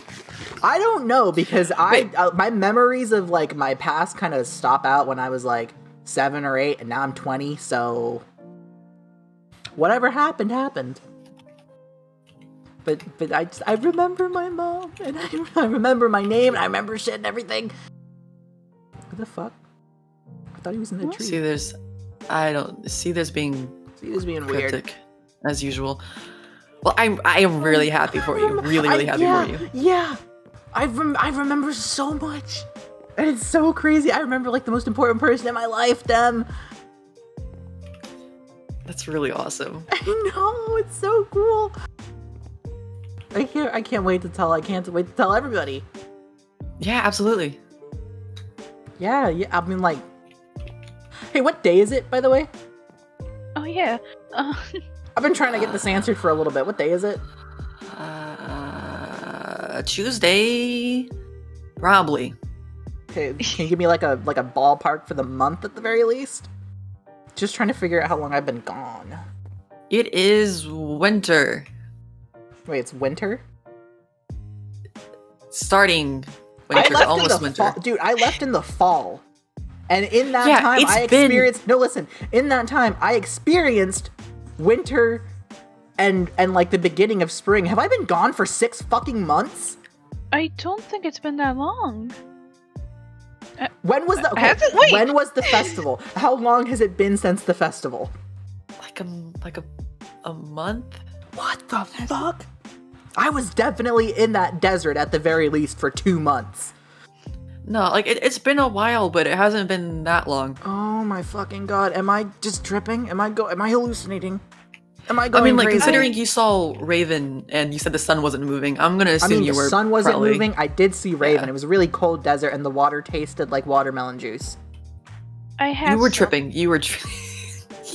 I don't know because I uh, my memories of like my past kind of stop out when I was like seven or eight, and now I'm twenty. So whatever happened happened. But but I just, I remember my mom and I, I remember my name and I remember shit and everything. What the fuck? I thought he was in the tree. see, there's. I don't see this being See, this being weird. as usual. Well, I'm. I am really happy for you. Really, really I- happy yeah, for you. Yeah, I rem- I remember so much, and it's so crazy. I remember like the most important person in my life, them. That's really awesome. I know it's so cool. I can't. I can't wait to tell. I can't wait to tell everybody. Yeah, absolutely. Yeah, yeah. I mean, like, hey, what day is it, by the way? Oh yeah. Uh, I've been trying to get this answered for a little bit. What day is it? Uh, Tuesday, probably. Okay, can you give me like a like a ballpark for the month at the very least? Just trying to figure out how long I've been gone. It is winter, Wait, it's winter. starting winter, almost winter. fall, dude. I left in the fall, and in that Yeah, time, it's I been- experienced. No, listen. In that time, I experienced winter, and and like the beginning of spring. Have I been gone for six fucking months? I don't think it's been that long. Uh, when was the uh, okay, Has it? Wait. when was the festival? How long has it been since the festival? Like a like a a month. What the fuck? I was definitely in that desert at the very least for two months. No, like it, it's been a while, but it hasn't been that long. Oh my fucking god! Am I just tripping? Am I go? Am I hallucinating? Am I going? I mean, like crazy? considering you saw Raven and you said the sun wasn't moving, I'm gonna I mean, you the were. sun wasn't probably- moving. I did see Raven. Yeah. It was a really cold desert, and the water tasted like watermelon juice. I have. You were some- tripping. You were. Tri-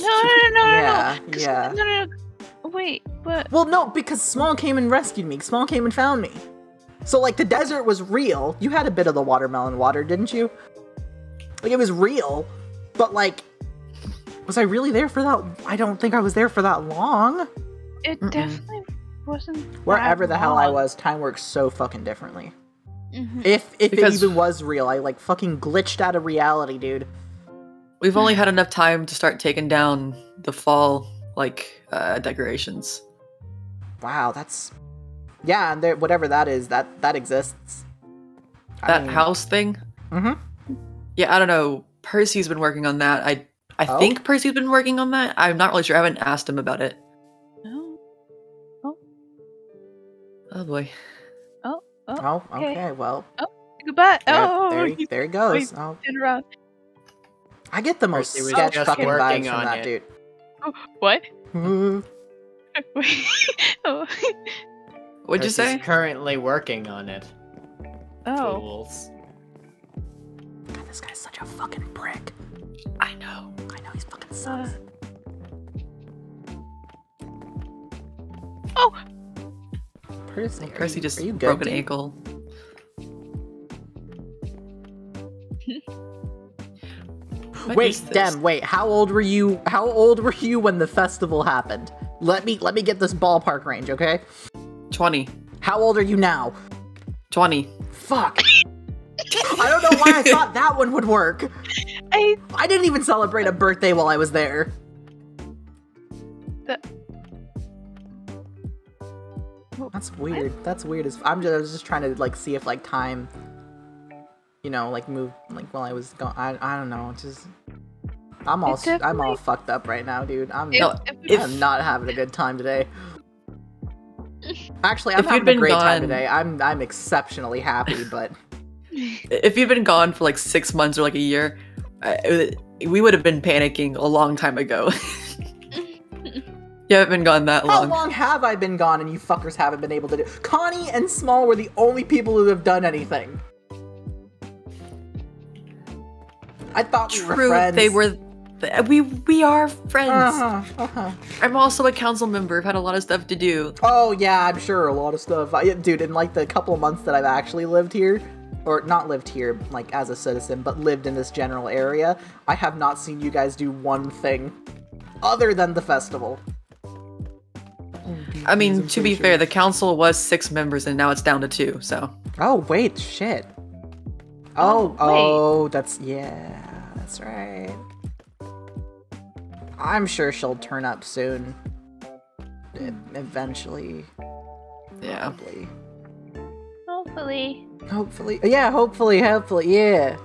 No, no, no, no, no, Yeah, no. 'Cause- yeah. No, no, no. Wait, but Well, no, because Small came and rescued me. Small came and found me. So, like, the desert was real. You had a bit of the watermelon water, didn't you? Like, it was real, but like, was I really there for that? I don't think I was there for that long. it Mm-mm. definitely wasn't. Wherever that the hell I was, time works so fucking differently. Mhm. If if Because- it even was real, I like fucking glitched out of reality, dude. We've only had enough time to start taking down the fall like uh, decorations. Wow, that's yeah, and there whatever that is, that that exists. That house thing. Mhm. Yeah, I don't know. Percy's been working on that. I I Oh? think Percy's been working on that. I'm not really sure. I haven't asked him about it. No. Oh boy. Oh, okay. okay, well, Oh. Goodbye. there, oh, there, he, there he goes. Oh, turn around. I get the most sketch fucking vibes from that it. dude. What? Wait. oh. What'd you Percy's say? Currently working on it. oh. Fools. God, this guy's such a fucking prick. I know. I know he's fucking sucks. Oh. Percy, are Percy you- just you broke an dude? ankle. What Wait, is? Dem, wait. How old were you? How old were you when the festival happened? Let me let me get this ballpark range, okay? 20. How old are you now? 20. Fuck. I don't know why I thought that one would work. I. I didn't even celebrate a birthday while I was there. That- That's weird. That's weird. As I'm just, I was just trying to like see if like time, you know, like move like while I was gone. I I don't know. Just I'm all It I'm all fucked up right now, dude. I'm If, No, if, I'm not having a good time today. Actually, I'm If you'd having a been great time today. I'm I'm exceptionally happy, but If you'd been gone for like six months or like a year, I, uh, we would have been panicking a long time ago. you haven't been gone that long. how long. long have I been gone and you fuckers haven't been able to do? Connie and Small were the only people who have done anything. I thought we were True, friends. they were Th- We we are friends. Uh-huh, uh-huh. I'm also a council member. I've had a lot of stuff to do. Oh yeah, I'm sure a lot of stuff. I, dude, in like the couple of months that I've actually lived here, or not lived here like as a citizen, but lived in this general area, I have not seen you guys do one thing other than the festival. I mean, to be fair, the council was six members and now it's down to two. So Oh wait, shit. Oh, Oh, wait. oh, that's yeah, that's right. I'm sure she'll turn up soon. E- Eventually, yeah. probably. Hopefully. Hopefully, yeah, hopefully, hopefully, yeah.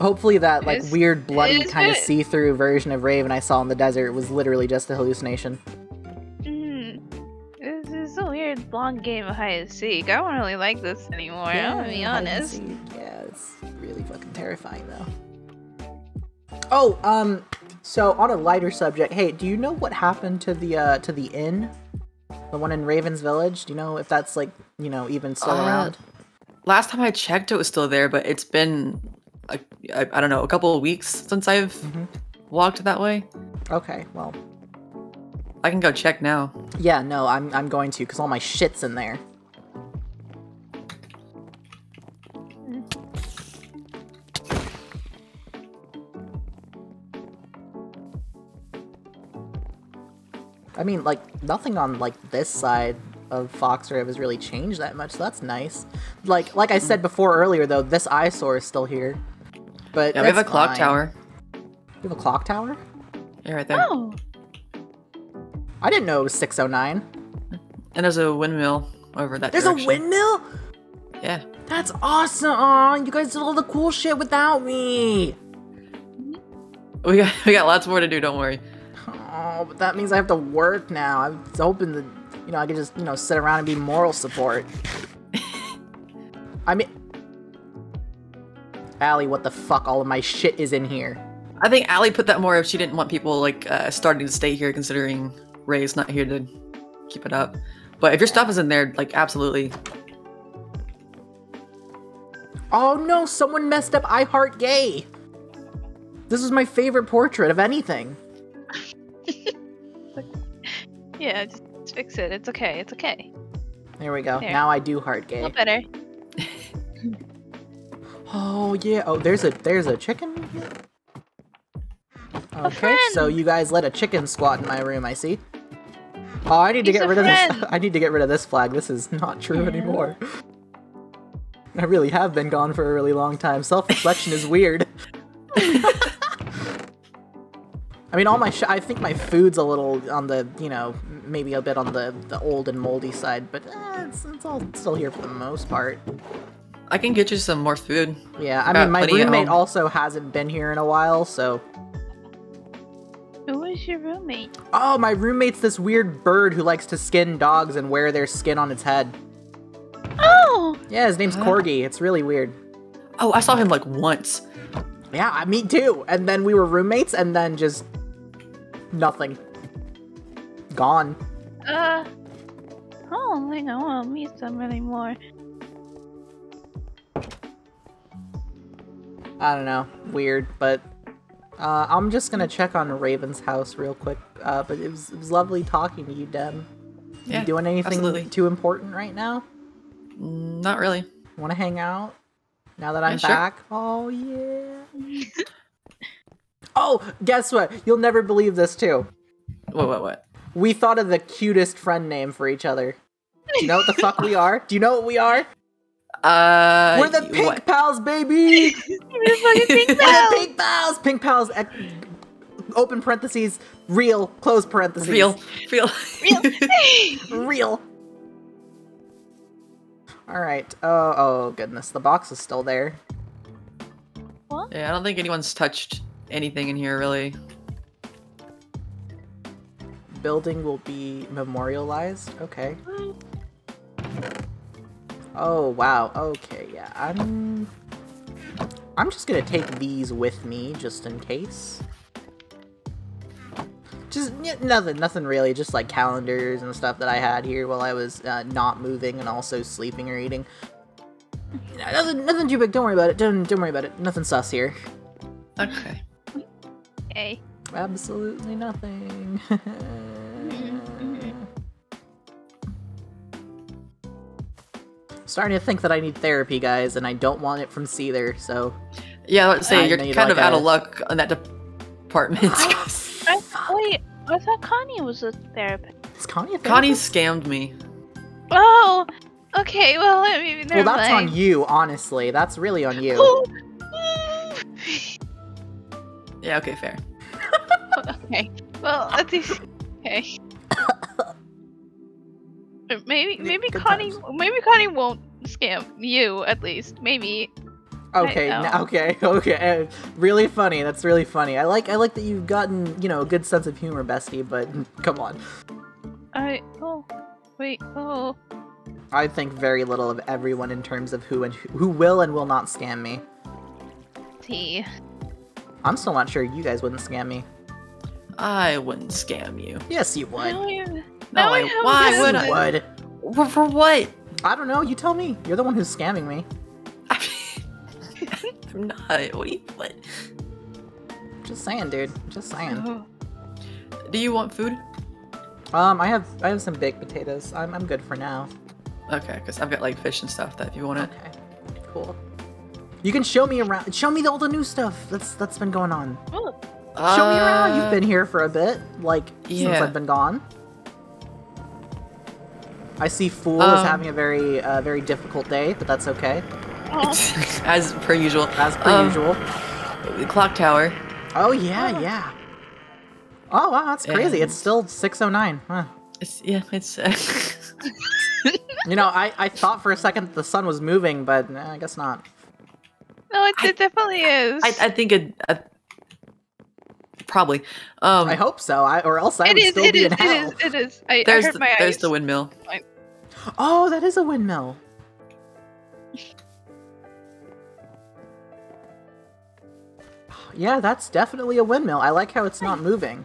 Hopefully that like Is- weird bloody kind of see-through version of Raven I saw in the desert was literally just a hallucination. Mm. This is a weird long game of hide and seek. I don't really like this anymore. I'm gonna be honest. Yeah, it's really fucking terrifying though. Oh, um, so on a lighter subject, hey, do you know what happened to the uh to the inn, the one in Raven's Village? Do you know if that's like you know even still Uh, around? Last time I checked, it was still there, but it's been, I, I, I don't know, a couple of weeks since I've Mhm. walked that way. Okay, well, I can go check now. yeah, no, I'm I'm going to because all my shit's in there. I mean, like nothing on like this side of FoxGrove has really changed that much. So that's nice. Like like I said before earlier, though, this eyesore is still here. But Yeah, we have a clock fine. tower. We have a clock tower. Yeah, right there. Oh. I didn't know it was 609. And there's a windmill over that There's direction. a windmill. Yeah. That's awesome! Aw, you guys did all the cool shit without me! We got we got lots more to do, don't worry. Oh, but that means I have to work now. I was hoping that, you know, I could just, you know, sit around and be moral support. I mean... Allie, what the fuck? All of my shit is in here. I think Allie put that more if she didn't want people like uh, starting to stay here considering Ray's not here to keep it up. But if your stuff is in there, like absolutely. Oh no, someone messed up I Heart Gay! This is my favorite portrait of anything. Yeah, just, just fix it. It's okay. It's okay. There we go. There. Now I do Heart A Gay. little better. Oh yeah. Oh, there's a there's a chicken. Okay, friend. so you guys let a chicken squat in my room. I see. Oh, I need to get a rid of this. I need to get rid of this flag. This is not true Yeah. anymore. I really have been gone for a really long time. Self-reflection is weird. I mean, all my sh- I think my food's a little on the, you know, maybe a bit on the the old and moldy side, but eh, it's, it's all still here for the most part. I can get you some more food. Yeah, I Got mean, my roommate also hasn't been here in a while, so. Who is your roommate? Oh, my roommate's this weird bird who likes to skin dogs and wear their skin on its head. Oh! Yeah, his name's Corgi. It's really weird. Oh, I saw him like once. Yeah, me too. And then we were roommates, and then just nothing. Gone. Uh. I don't think I want to meet them anymore. I don't know. Weird, but uh, I'm just gonna check on Raven's house real quick. Uh, but it was, it was lovely talking to you, Dem. Yeah, you doing anything absolutely. too important right now? Not really. Want to hang out? Now that I'm Yeah, sure. back? Oh, yeah. oh, guess what? You'll never believe this, too. What? What? What? We thought of the cutest friend name for each other. Do you know what the fuck we are? Do you know what we are? Uh, We're the Pink what? Pals, baby! You're fucking pink We're the pal! Pink Pals! Pink Pals, open parentheses, real, close parentheses. Real, real, Real. Real. Alright. Oh, oh, goodness. The box is still there. What? Yeah, I don't think anyone's touched anything in here really. Building will be memorialized. Okay. Oh wow. Okay, yeah. I'm I'm just gonna take these with me just in case. Just nothing, nothing really. Just like calendars and stuff that I had here while I was uh, not moving and also sleeping or eating. Nothing, nothing too big. Don't worry about it. Don't, don't worry about it. Nothing sus here. Okay. Okay. Absolutely nothing. Starting to think that I need therapy, guys, and I don't want it from Seether, so Yeah, let's say I you're need, kind like, of out a- of luck on that department. I, wait, I thought Connie was a therapist. is Connie a Connie scammed me. Oh, okay. Well, I mean, Well, that's mind. on you, honestly. That's really on you. Yeah, okay, fair. okay. Well, at least okay. maybe maybe good Connie times. maybe Connie won't scam you at least. Maybe. Okay, I n- know. okay, okay. uh, Really funny. That's really funny. I like I like that you've gotten, you know, a good sense of humor, bestie, but come on. I oh wait oh I think very little of everyone in terms of who and who, who will and will not scam me. T. I'm still not sure you guys wouldn't scam me. I wouldn't scam you. Yes, you would. Now I- No, I I, why would you I? would. For, for what? I don't know. You tell me. You're the one who's scamming me. I mean, I'm not. What do you what? Just saying, dude. Just saying. oh, Do you want food? Um, I have I have some baked potatoes. I'm I'm good for now. Okay, because I've got like fish and stuff that if you want it. Okay, cool. You can show me around. Show me all the new stuff that's that's been going on. oh, Show me around. You've Uh, been here for a bit, like since. I've been gone. I see Fool is Um, having a very uh, very difficult day, but that's okay, oh. as per usual. as per Um, usual. The clock tower. Oh yeah, yeah. Oh wow, that's crazy. And- It's still 6:09. Huh. It's yeah. It's. Uh, You know, I I thought for a second that the sun was moving, but nah, I guess not. No, it, it definitely is. I, I think it. Uh, probably. Um. I hope so. I or else I it would is. still It be is. in It hell. is. It is. I, I there's hurt the, my there's the windmill. Oh, that is a windmill. Yeah, that's definitely a windmill. I like how it's not moving.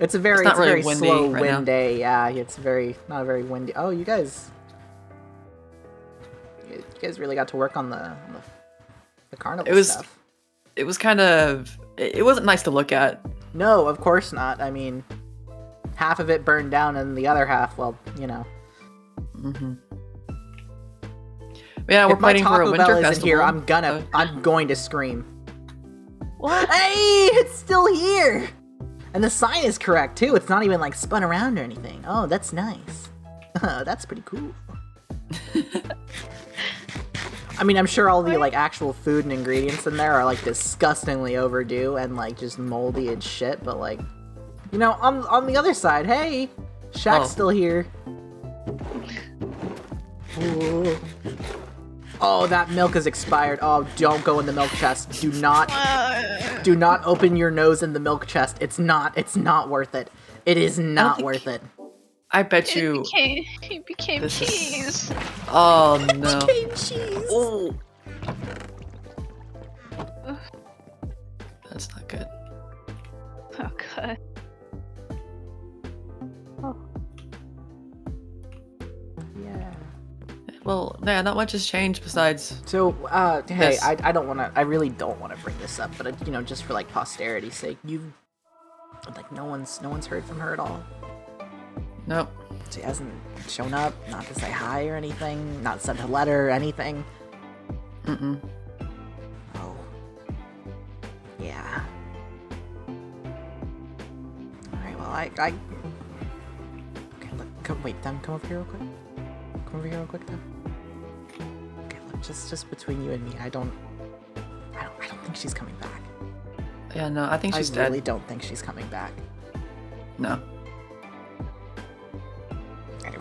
It's a very, not it's, really very windy slow right now. wind day. Yeah, it's very not very windy. Oh, you guys, you guys really got to work on the on the, the carnival It was- stuff. It was kind of. It, wasn't nice to look at. No, of course not. I mean, half of it burned down, and the other half, well, you know. hmm Yeah, we're if planning for a winter Bell festival. here, I'm gonna, Uh, I'm going to scream. What? Hey, it's still here! And the sign is correct too. It's not even like spun around or anything. Oh, that's nice. that's pretty cool. I mean, I'm sure all the like actual food and ingredients in there are like disgustingly overdue and like just moldy and shit. But like, you know, on on the other side, hey, Shaq's Oh. still here. Ooh. Oh, that milk is expired. Oh, don't go in the milk chest. Do not do not open your nose in the milk chest. It's not. It's not worth it. It is not worth it. I bet it you. became, he became This is- Oh no. Cane cheese. Oh. That's not good. Oh god. Oh, Yeah. Well, yeah, not much has changed besides. So, uh, hey, Yes. I, I don't want to. I really don't want to bring this up, but uh, you know, just for like posterity's sake, you like no one's no one's heard from her at all. Nope. She hasn't shown up, not to say hi or anything, not sent a letter or anything. Mm-mm. Oh. Yeah. Alright, well, I. I... Okay, look, come, wait, Dem, come over here real quick. Come over here real quick, Dem. Okay, look, just, just between you and me, I don't. I don't, I don't think she's coming back. Yeah, no, I think she's I she's really don't think she's coming back. No.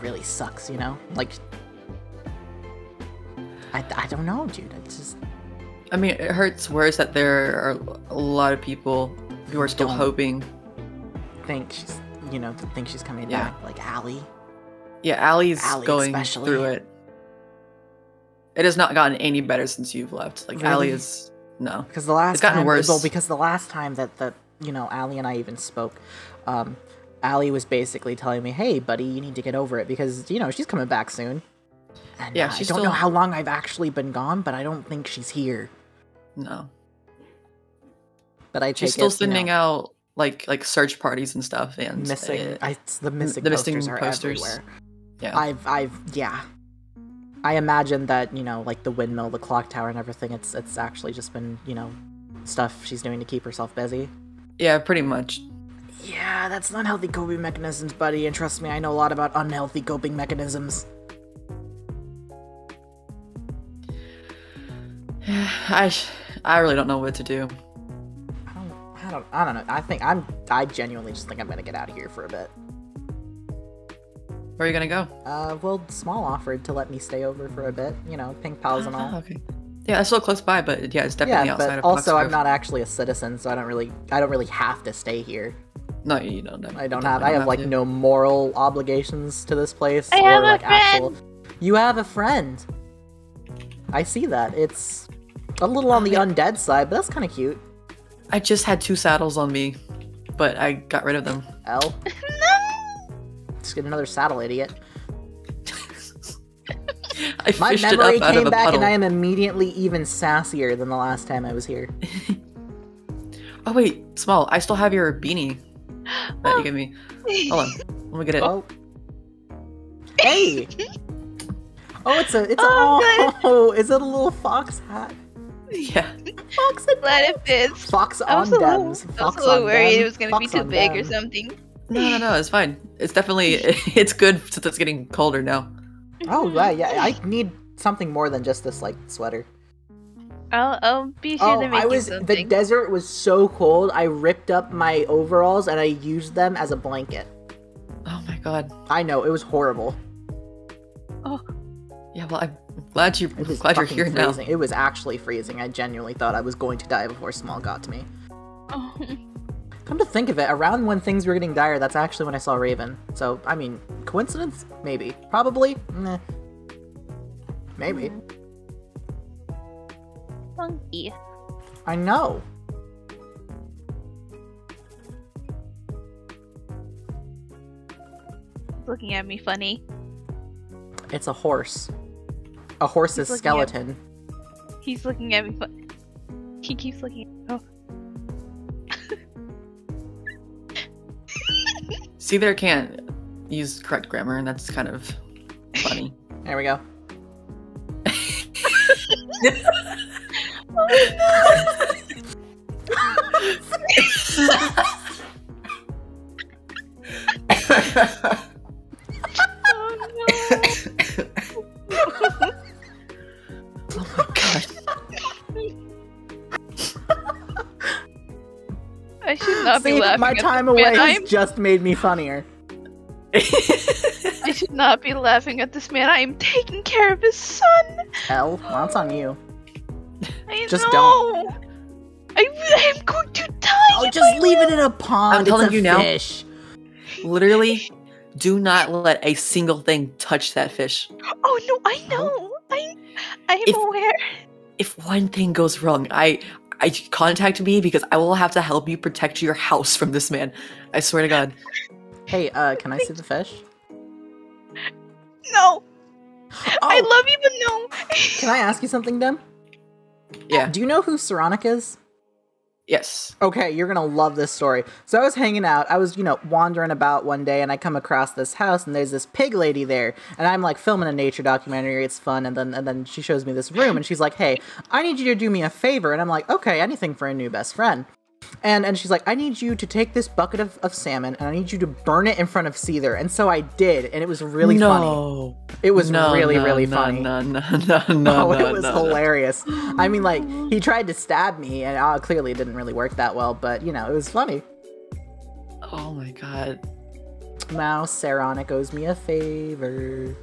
Really sucks, you know? Like. I, I don't know, dude. It's just. I mean, it hurts worse that there are a lot of people who are still hoping. think she's, you know, think she's coming Yeah. back. Like Allie. Yeah, Allie's Allie going especially. through it. It has not gotten any better since you've left. Like Allie is no. Because the last It's gotten time, worse. well, because the last time that that you know Allie and I even spoke, um, Allie was basically telling me, "Hey, buddy, you need to get over it because you know she's coming back soon." And Yeah, uh, I don't know how long I've actually been gone, but I don't think she's here. No. But I She's still it, you sending know, out like like search parties and stuff and missing. uh, I, the missing the posters missing are posters. everywhere. yeah. I've, I've, yeah. I imagine that you know, like the windmill, the clock tower, and everything. It's, it's actually just been you know, stuff she's doing to keep herself busy. yeah, pretty much. Yeah, that's unhealthy coping mechanisms, buddy. And trust me, I know a lot about unhealthy coping mechanisms. I I really don't know what to do. I don't, I don't, I don't know. I think I'm, I genuinely just think I'm gonna get out of here for a bit. Where are you gonna go? Uh, well, Small offered to let me stay over for a bit. You know, pink pals and Oh, all. okay. Yeah, it's still close by, but yeah, it's definitely Yeah, outside but of also I'm not actually a citizen, so I don't really, I don't really have to stay here. No, you don't. I don't have, I have like to. no moral obligations to this place I or have a like actual. You have a friend. I see that. It's a little on the undead side, but that's kind of cute. I just had two saddles on me, but I got rid of them. L. no. Just get another saddle, idiot. I My fished it memory up out of came a back, puddle. and I am immediately even sassier than the last time I was here. Oh wait, small. I still have your beanie that you oh. gave me. Hold on, let me get it. Oh. Hey. Oh, it's a, it's Oh, a, oh, is it a little fox hat? Yeah. Fox and Glad it fits. Fox I on was a little, dems. I was Fox a little worried dem, it was gonna be too on big or something. No, no, no. It's fine. It's definitely it's good since it's getting colder now. Oh, right, yeah. I need something more than just this like sweater. I'll, I'll be sure Oh, to make I was you the desert was so cold. I ripped up my overalls and I used them as a blanket. Oh my god. I know it was horrible. Oh. Yeah. Well, I'm glad you. It I'm glad you're fucking here now. It was actually freezing. I genuinely thought I was going to die before Small got to me. Oh. Come to think of it, around when things were getting dire, that's actually when I saw Raven. So, I mean, coincidence? Maybe. Probably? Meh. Maybe. Mm-hmm. Funky. I know. Looking at me funny. It's a horse. A horse's He's looking at- skeleton. He's looking at me fun- He keeps looking at Oh. See, there can't use correct grammar, and that's kind of funny. There we go. Oh, I should not be laughing. my at time this away man. has I'm, just made me funnier. I should not be laughing at this man. I am taking care of his son. L, well, that's on you. I Just know. don't. I, I am going to die. Oh, just I leave live. it in a pond. I'm it's telling a you now. fish. Literally, do not let a single thing touch that fish. Oh no, I know. I, I am If- aware. If one thing goes wrong, I, I contact me because I will have to help you protect your house from this man. I swear to God. Hey, uh, can I see the fish? No, I Oh, love you, but no. can I ask you something, Dem? Yeah. Do you know who Saronic is? Yes. Okay, you're gonna love this story. So I was hanging out, I was, you know, wandering about one day, and I come across this house, and there's this pig lady there, and I'm like filming a nature documentary. It's fun, and then and then she shows me this room, and she's like, "Hey, I need you to do me a favor," and I'm like, "Okay, anything for a new best friend." And and she's like, I need you to take this bucket of, of salmon and I need you to burn it in front of Seether. And so I did, and it was really funny. no. It was no, really, no, really no, funny. No, no, no, no, oh, no, it was hilarious. I mean, like he tried to stab me, and uh, clearly it didn't really work that well. But you know, it was funny. Oh my god. Now Saronic owes me a favor.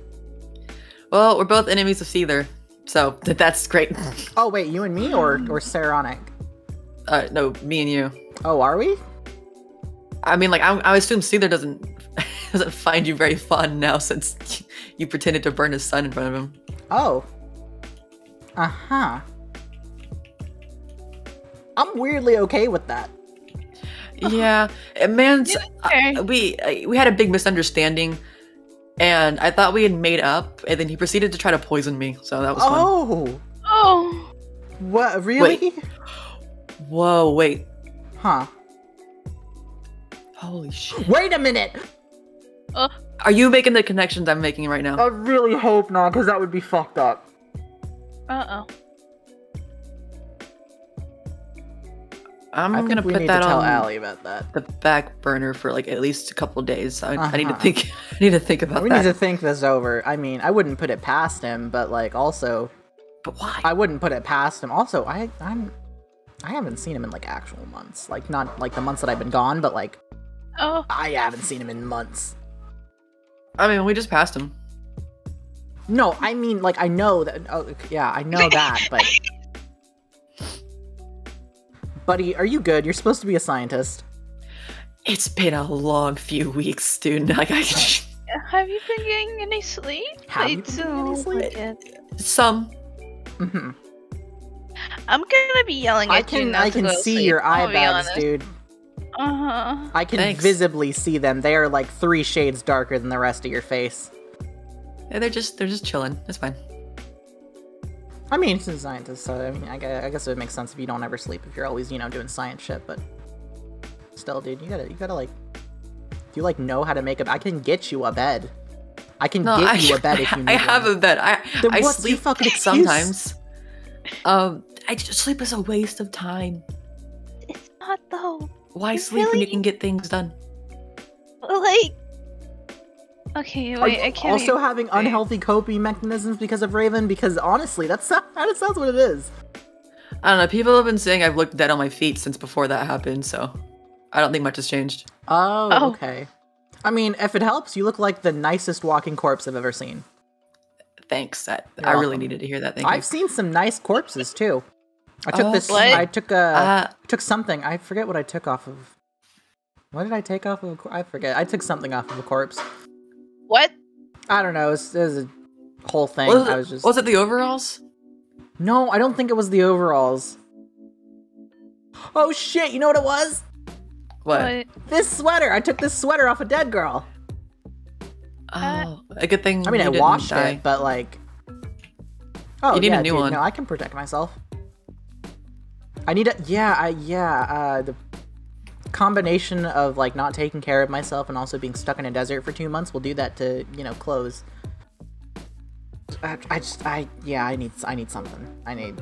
Well, we're both enemies of Seether, so th- that's great. Oh wait, you and me, or or Saronic? Uh, no, me and you. Oh, are we? I mean, like, I, I assume Seether doesn't doesn't find you very fun now since you pretended to burn his son in front of him. Oh. Uh huh. I'm weirdly okay with that. Yeah, man's. Okay. uh, we uh, we had a big misunderstanding, and I thought we had made up, and then he proceeded to try to poison me. So that was fun. Oh, Oh, what? Really? Whoa, wait. Huh? Holy shit. Wait a minute! Are you making the connections I'm making right now? I really hope not, because that would be fucked up. Uh oh. I'm I gonna think we put need that to tell on Allie about that. the back burner for like at least a couple days. I, I need to Uh-huh. think. I need to think about We that. need to think this over. I mean, I wouldn't put it past him, but like also, But why? I wouldn't put it past him. Also, I I'm I haven't seen him in like actual months. Like not like the months that I've been gone, but like Oh, I haven't seen him in months. I mean, we just passed him. No, I mean like I know that. Oh, yeah, I know that, but. Buddy, are you good? You're supposed to be a scientist. It's been a long few weeks, dude. Like I can have you been getting any sleep? Have I you been getting any do sleep? forget. some. hmm I'm gonna be yelling I at you can not I to can go to see sleep, your eye I'll be bags, dude. Uh-huh. I can Thanks. visibly see them. They are like three shades darker than the rest of your face. Yeah, they're just they're just chilling. It's fine. I mean, he's a scientist, so I mean, I guess, I guess it would make sense if you don't ever sleep if you're always, you know, doing science shit. But still, dude, you gotta, you gotta like, if you like know how to make a, I can get you a bed. I can No, get I, you a bed if you need I have one. a bed. I Then I what's sleep fucking excuse? sometimes. Um, I just sleep is a waste of time. It's not though. Why You sleep when you can get things done? Like. Okay, Are wait. you I can't. also even- having unhealthy coping mechanisms because of Raven? Because honestly, that's that sounds what it is. I don't know. People have been saying I've looked dead on my feet since before that happened, so I don't think much has changed. Oh, Oh. okay. I mean, if it helps, you look like the nicest walking corpse I've ever seen. Thanks. That You're I really needed to hear that. Thank I've you. seen some nice corpses too. I took Oh, this. What? I took a Uh, took something. I forget what I took off of. What did I take off of? A cor- I forget. I took something off of a corpse. What? I don't know. It was, it was a whole thing. was, it, I was just. was it the overalls? No, I don't think it was the overalls. Oh shit! You know what it was? What? This sweater. I took this sweater off a dead girl. Oh, a good thing. I mean, you I didn't washed die. it, but like. Oh You need a new dude, one. No, I can protect myself. I need a yeah, I yeah. Uh, the combination of like not taking care of myself and also being stuck in a desert for two months will do that to you know clothes. I, I just I yeah I need I need something. I need.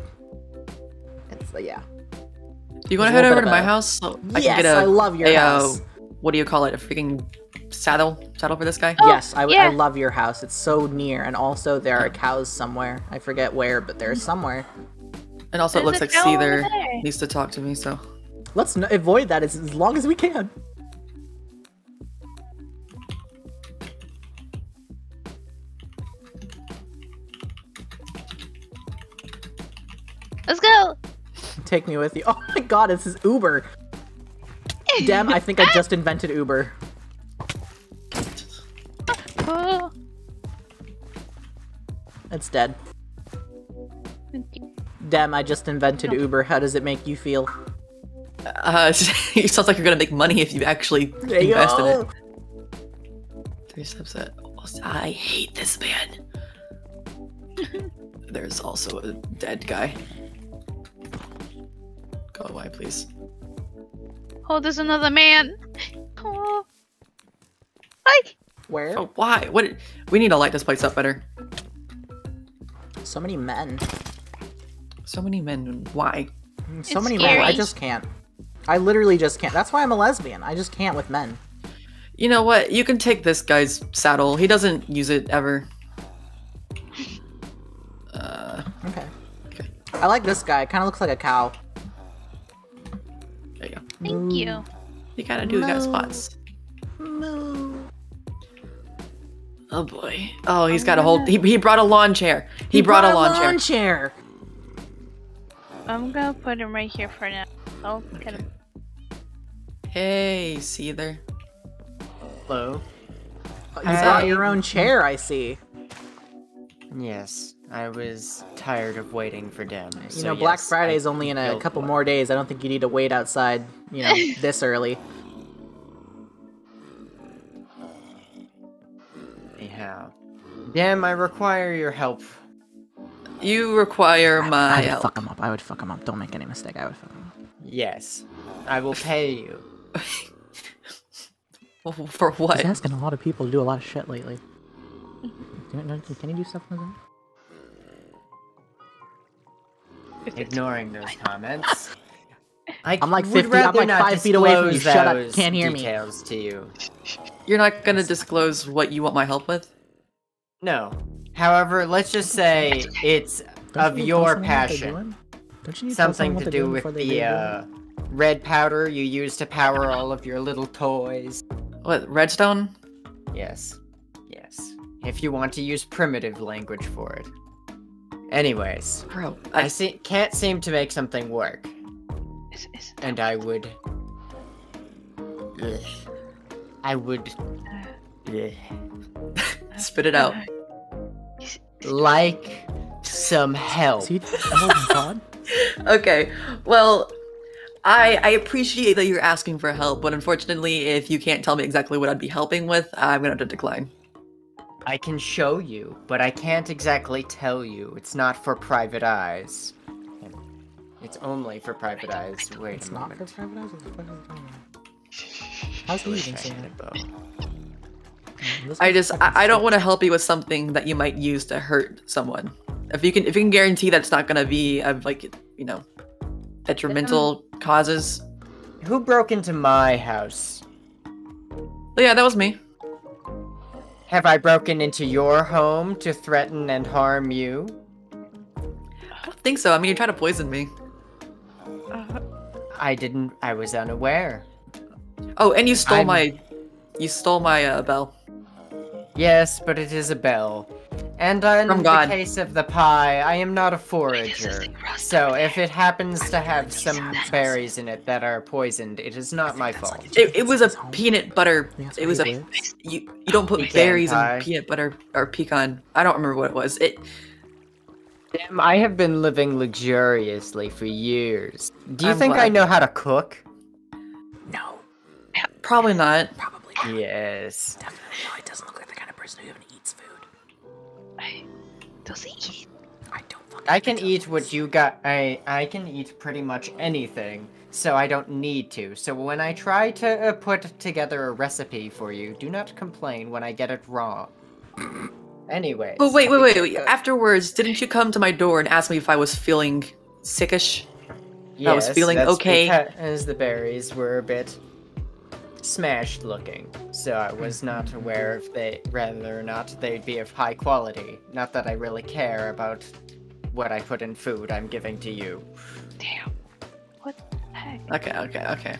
It's uh, yeah. Do you want to There's head over to my a- house? So I yes, can get a, I love your a, uh, house. what do you call it? A freaking saddle? Saddle for this guy? Oh, yes, I, I love your house. It's so near, and also there are cows somewhere. I forget where, but there's somewhere. And also, it looks like cow Seether there. needs to talk to me. So Let's n- avoid that as, as long as we can. Let's go. Take me with you. Oh my god, this is Uber. Damn, I think I just invented Uber. Oh. It's dead. Damn, I just invented Uber. How does it make you feel? uh, it sounds like you're gonna make money if you actually There you invest in it. Three steps at. I hate this man. There's also a dead guy. Go away, please. Oh, there's another man. Oh. Hi. Where? Oh, why? What? We need to light this place up better. So many men. So many men. Why? So It's many men. I just can't. I literally just can't. That's why I'm a lesbian. I just can't with men. You know what? You can take this guy's saddle. He doesn't use it ever. Uh, Okay. okay. I like this guy. Kind of looks like a cow. There you go. Thank you. You gotta do got spots. Moo. Oh boy. Oh, he's got a whole. He, he brought a lawn chair. He, brought, a lawn, chair. chair. I'm gonna put him right here for now. Oh, I'll get Okay. him. Hey, Seether. Hello. You brought your own chair, I see. Yes, I was tired of waiting for Dem. You so know, Black yes, Friday's I only in a couple one. more days. I don't think you need to wait outside, you know, this early. Yeah. Dem, I require your help. You require my I my would help. fuck him up. I would fuck him up. Don't make any mistake. I would fuck him up. Yes, I will pay you. For what? He's asking a lot of people to do a lot of shit lately. Can you- do stuff like that? Ignoring those comments. I I'm like 50 I'm like five feet away from you. Shut up. Can't hear me. Details to you. You're not gonna disclose what you want my help with? No. However, let's just say it's Don't of you need to tell your someone what they're passion. Don't you need Something to do with the uh, red powder you use to power all of your little toys. What, redstone? Yes. Yes. If you want to use primitive language for it. Anyways, Bro, I I, see- can't seem to make something work, Is, is, and I would. Ugh. I would. Ugh. spit it out. is, Like some help. See? Oh my god. Okay, well, I I appreciate that you're asking for help, but unfortunately, if you can't tell me exactly what I'd be helping with, I'm gonna have to decline. I can show you, but I can't exactly tell you. It's not for private eyes. It's only for private eyes. Wait It's a not moment. for private eyes. What the fuck is? How's he Wish even I saying had a that? I just I, I don't want to help you with something that you might use to hurt someone. If you can if you can guarantee that's not gonna be of like you know detrimental causes. Who broke into my house? But yeah, that was me. Have I broken into your home to threaten and harm you? I don't think so. I mean, you're trying to poison me. uh, I didn't. I was unaware. Oh, and you stole I'm- my you stole my uh, bell. Yes, but it is a bell. And in From the God. case of the pie, I am not a forager. So if it happens to have some berries in it that are poisoned, it is not my fault. It, it was a peanut butter. It was a you. You don't put Pecan berries pie. in peanut butter or pecan. I don't remember what it was. It Damn, I have been living luxuriously for years. Do you I'm think I know how to cook? No, probably not. probably not. Yes. Definitely no. It doesn't person who even eats food. I, does he eat? I don't fucking. I can eat what you got. I I can eat pretty much anything, so I don't need to. So when I try to uh, put together a recipe for you, do not complain when I get it wrong. Anyway. But wait, wait, wait, wait. Afterwards, didn't you come to my door and ask me if I was feeling sickish? I was feeling okay. As the berries were a bit smashed looking, so I was mm-hmm. not aware if they, whether or not they'd be of high quality. Not that I really care about what I put in food I'm giving to you. Damn. What the heck? Okay, okay, okay.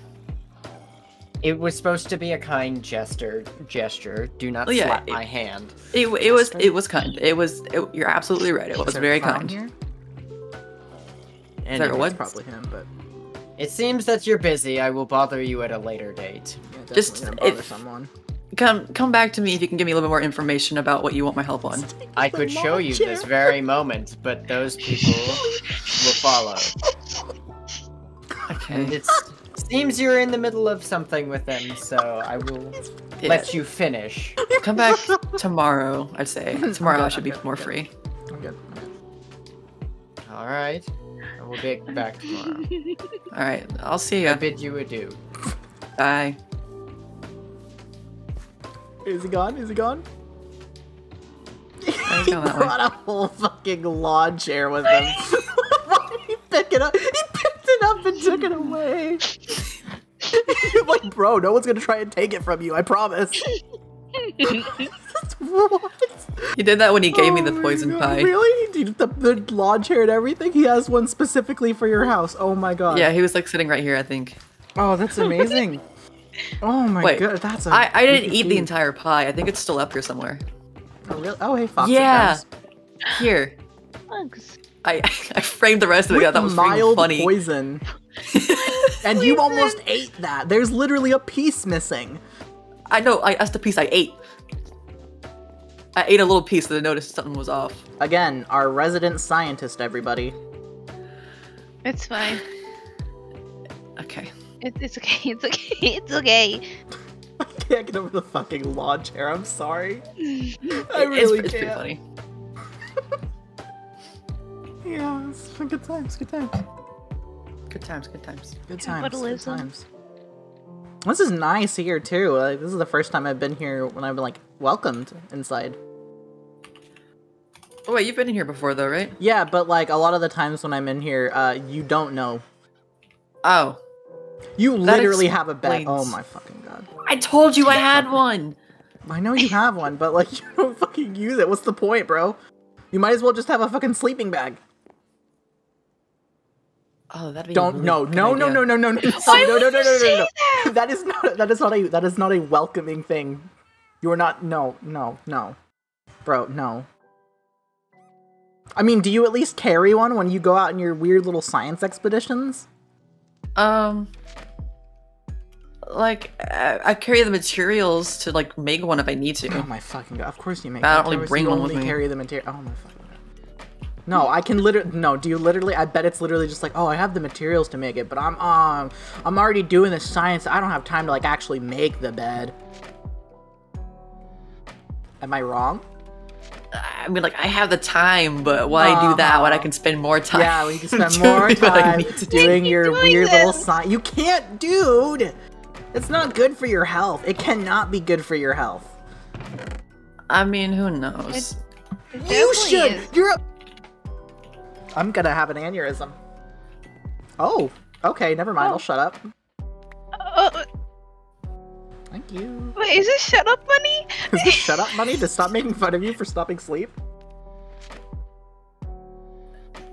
It was supposed to be a kind gesture. Gesture. Do not Oh, yeah, slap it- my hand. It, it was it was kind. It was it, you're absolutely right. It was there very clown kind. Here? Is there a Anyway, what? Probably him, but It seems that you're busy. I will bother you at a later date. yeah, Just bother if- someone. Come come back to me if you can give me a little bit more information about what you want my help on. I could show you this very moment, but those people will follow. And Okay. it seems you're in the middle of something with them, so I will Yeah. let you finish. Come back tomorrow. I'd say tomorrow I Okay, should be okay, more okay. free. I'm good. I'm good. All right. I will be back tomorrow. All right. I'll see you. I bid you adieu. Bye. Is he gone? Is he gone? he's he going that way. brought a whole fucking lawn chair with him. Why did he pick it up? He picked it up and took it away. like, bro, no one's gonna try and take it from you. I promise. what? He did that when he gave me the Oh poison God, pie. Really? Dude, the, the lawn chair and everything? He has one specifically for your house. Oh my god. Yeah, he was like sitting right here. I think. Oh, that's amazing. oh my Wait, god, that's a I I didn't creepy eat the entire pie. I think it's still up here somewhere. Oh, really? Oh, hey, Fox. Yeah. Here. Bugs. I I framed the rest of it. I With that was freaking mild funny. poison. and you almost ate that. There's literally a piece missing. I know. I, that's the piece I ate. I ate a little piece and I noticed something was off. Again, our resident scientist, everybody. It's fine. Okay. It, it's okay. It's okay. It's okay. I can't get over the fucking lawn chair. I'm sorry. I really it's, it's pretty can't. funny. Yeah, it's good times. Good times. Good times. Good times. Good times. Good Capitalism. times. This is nice here too. Like this is the first time I've been here when I've been like welcomed inside. Oh wait, you've been in here before though, right? Yeah, but like a lot of the times when I'm in here, uh, you don't know. Oh. You That literally have a bed. Oh my fucking god. I told you I had one. I know you have one, but like you don't fucking use it. What's the point, bro? You might as well just have a fucking sleeping bag. Oh, that'd be Don't really no no no no no no no Why no no no no no no no. that? That is not that is not a that is not a welcoming thing. You are not no no no, bro no. I mean, do you at least carry one when you go out on your weird little science expeditions? Um, like I, I carry the materials to like make one if I need to. Oh my fucking god! Of course you make. I don't that. really Of course bring you one only with me. carry the material. Oh my fucking god! No, I can literally. No, do you literally? I bet it's literally just like, oh, I have the materials to make it, but I'm um, I'm already doing the science. I don't have time to like actually make the bed. Am I wrong? I mean, like I have the time, but why do that when I Uh-huh. can spend more time? Yeah, we can spend more time need doing your doing weird little science. You can't, dude. It's not good for your health. It cannot be good for your health. I mean, who knows? You should. is. You're. A... I'm gonna have an aneurysm. Oh, okay. Never mind. Oh. I'll shut up. Uh, Thank you. wait, is this shut up money? Is this shut up money to stop making fun of you for stopping sleep?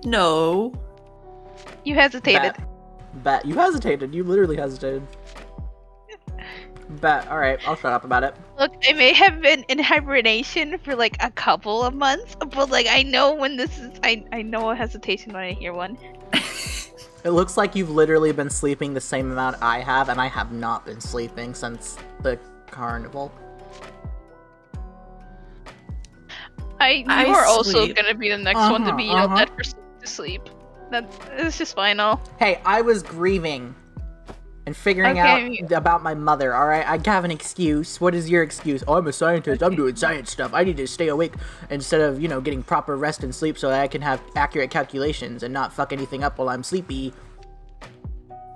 No. You hesitated. Bet. Bet. You hesitated. You literally hesitated. Bet. All right. I'll shut up about it. Look, I may have been in hibernation for like a couple of months, but like I know when this is. I I know a hesitation when I hear one. It looks like you've literally been sleeping the same amount I have, and I have not been sleeping since the carnival. I you I are also gonna be the next one to Uh-huh, be yelled uh-huh. at for to sleep. That it's just final. Hey, I was grieving and figuring Okay. out about my mother, alright? I have an excuse. What is your excuse? Oh, I'm a scientist. I'm doing science stuff. I need to stay awake instead of, you know, getting proper rest and sleep so that I can have accurate calculations and not fuck anything up while I'm sleepy.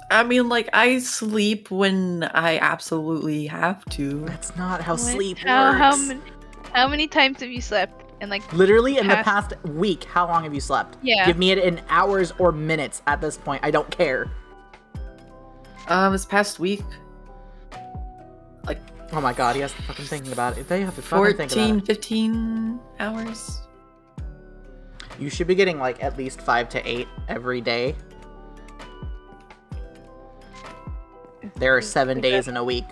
I mean, like I sleep when I absolutely have to. That's not how What- sleep how, works. How many, how many times have you slept? And like, Literally, in the past- past week, how long have you slept? Yeah. Give me it in hours or minutes at this point. I don't care. Um, this past week, like Oh my god, he has to fucking thinking about it. They have to fucking think about 14, it. 15 hours. You should be getting like at least five to eight every day. There are seven days in a week.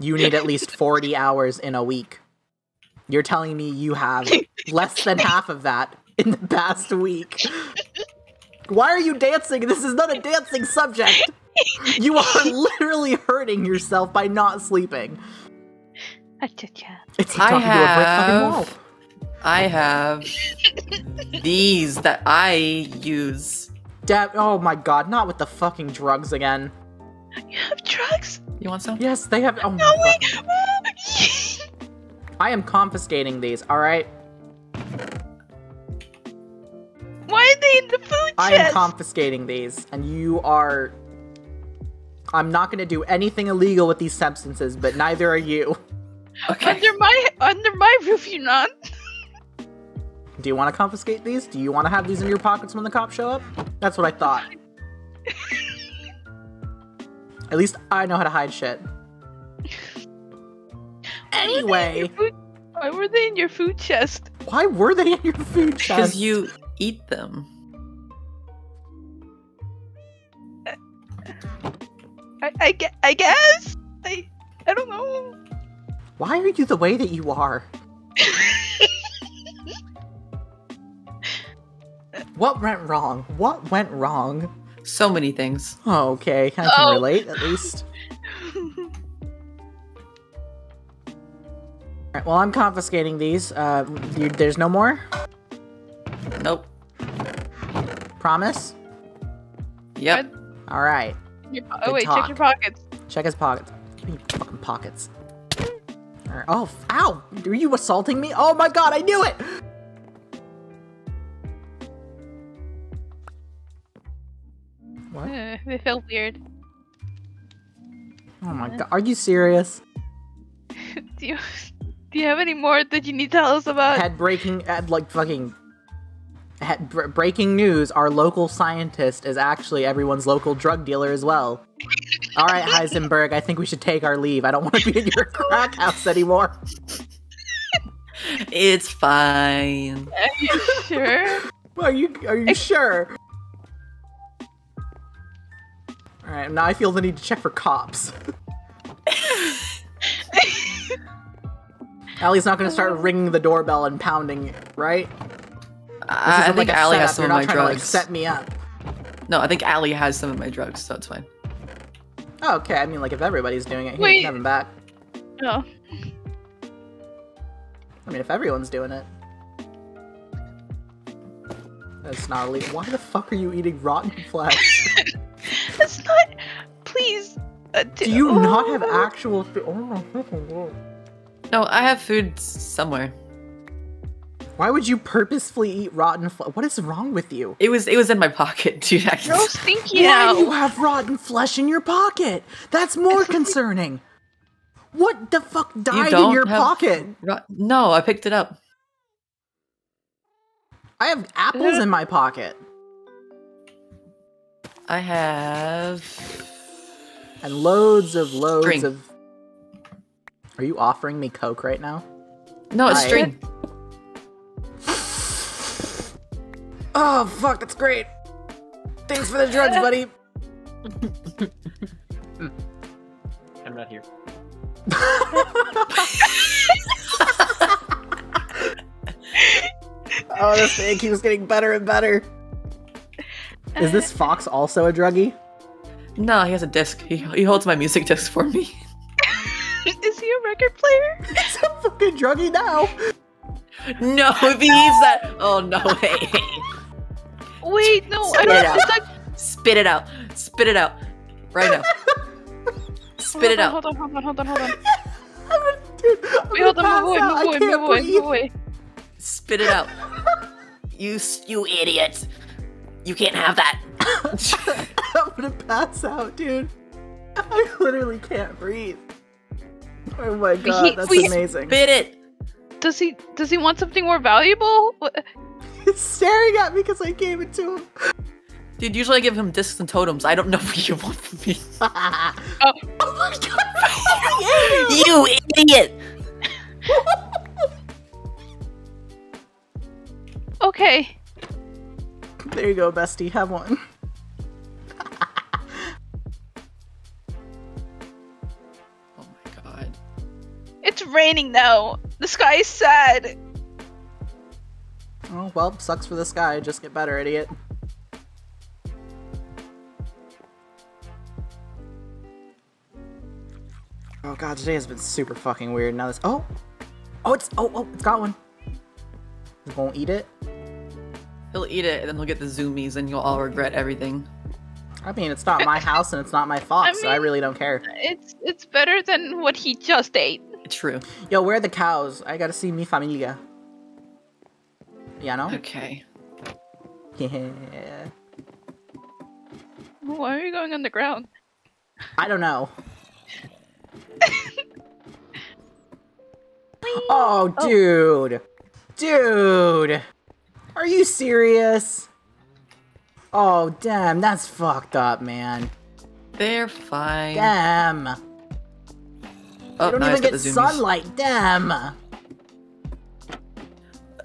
You need at least 40 hours in a week. You're telling me you have less than half of that in the past week. Why are you dancing? This is not a dancing subject. You are literally hurting yourself by not sleeping. Acha-cha. It's like I talking to a brick fucking have- wall. I have these that I use. Dad, oh my god, not with the fucking drugs again. You have drugs? You want some? Yes, they have. Oh my No way! fucking- I am confiscating these, alright? Why are they in the food chest? I am confiscating these, and you are. I'm not gonna do anything illegal with these substances, but neither are you. Okay. under my under my roof, you not? Do you want to confiscate these? Do you want to have these in your pockets when the cops show up? That's what I thought. At least I know how to hide shit. Why were Anyway, food- Why were they in your food chest? why were they in your food chest? Because you eat them. Uh, I I, I guess. I I don't know. Why are you the way that you are? What went wrong? What went wrong? So many things. Oh, okay, I can Oh. relate at least. Alright, well, I'm confiscating these. Uh, you, there's no more? Nope. Promise? Yep. Alright, Your po- oh wait, talk. check your pockets. check his pockets. Give me your fucking pockets. Oh, ow! Are you assaulting me? Oh my god, I knew it! What? Uh, they felt weird. Oh my god, are you serious? Do you do you have any more that you need to tell us about? Head breaking, head like fucking. Head, br- breaking news: Our local scientist is actually everyone's local drug dealer as well. All right, Heisenberg, I think we should take our leave. I don't want to be in your crack house anymore. It's fine. Are you sure? Are you are you sure? All right, now I feel the need to check for cops. Allie's not going to start ringing the doorbell and pounding, right? This I, I think like Allie has some You're of my trying to like drugs. set me up. No, I think Allie has some of my drugs, so it's fine. Oh, okay, I mean, like if everybody's doing it, here, Wait. you have him back. Oh, I mean, if everyone's doing it. That's not illegal. Why the fuck are you eating rotten flesh? that's not. Please. Uh, Do you not have oh. actual food? Oh my fucking god. No, I have food somewhere. Why would you purposefully eat rotten flesh? What is wrong with you? It was it was in my pocket, dude. I You're all stinky Why do you have rotten flesh in your pocket? That's more concerning. What the fuck died in your pocket? Ro- No, I picked it up. I have apples in my pocket. I have. And loads of loads String. of. Are you offering me Coke right now? No, it's I- string. Oh, fuck, that's great. Thanks for the drugs, buddy. I'm not here. Oh, this thing keeps getting better and better. Is this uh, Fox also a druggie? No, he has a disc. He, he holds my music disc for me. Is he a record player? He's a fucking druggie now. No, if he eats that. Oh no! Hey, Wait, no, Spit it don't. out. It's like, spit it out. Spit it out. Right now. Spit it out. Hold on, hold on, hold on, hold on. I'm gonna, dude, I'm Wait, hold on, move away, pass out. move I away, can't move away, breathe. move away. Spit it out. You you idiot. You can't have that. I'm gonna pass out, dude. I literally can't breathe. Oh my god, that's we- amazing. Spit it. Does he? Does he want something more valuable? What- He's staring at me because I gave it to him. Dude, usually I give him discs and totems. I don't know what you want from me. Oh, Oh my god, you idiot. okay. There you go, bestie. Have one. Oh my god. It's raining now. The sky is sad. Oh well, sucks for this guy. Just get better, idiot. Oh god, today has been super fucking weird. Now this. Oh, oh, it's oh oh, it's got one. It won't eat it. He'll eat it and then he'll get the zoomies and you'll all regret everything. I mean, it's not my house and it's not my fault, I so I really don't care. It's it's better than what he just ate. True. Yo, where are the cows? I gotta see mi familia. Yeah, no? Okay. Yeah. Why are you going underground? I don't know. Oh, oh, dude. Dude. Are you serious? Oh, damn. That's fucked up, man. They're fine. Damn. Oh, I don't now even get sunlight. Damn.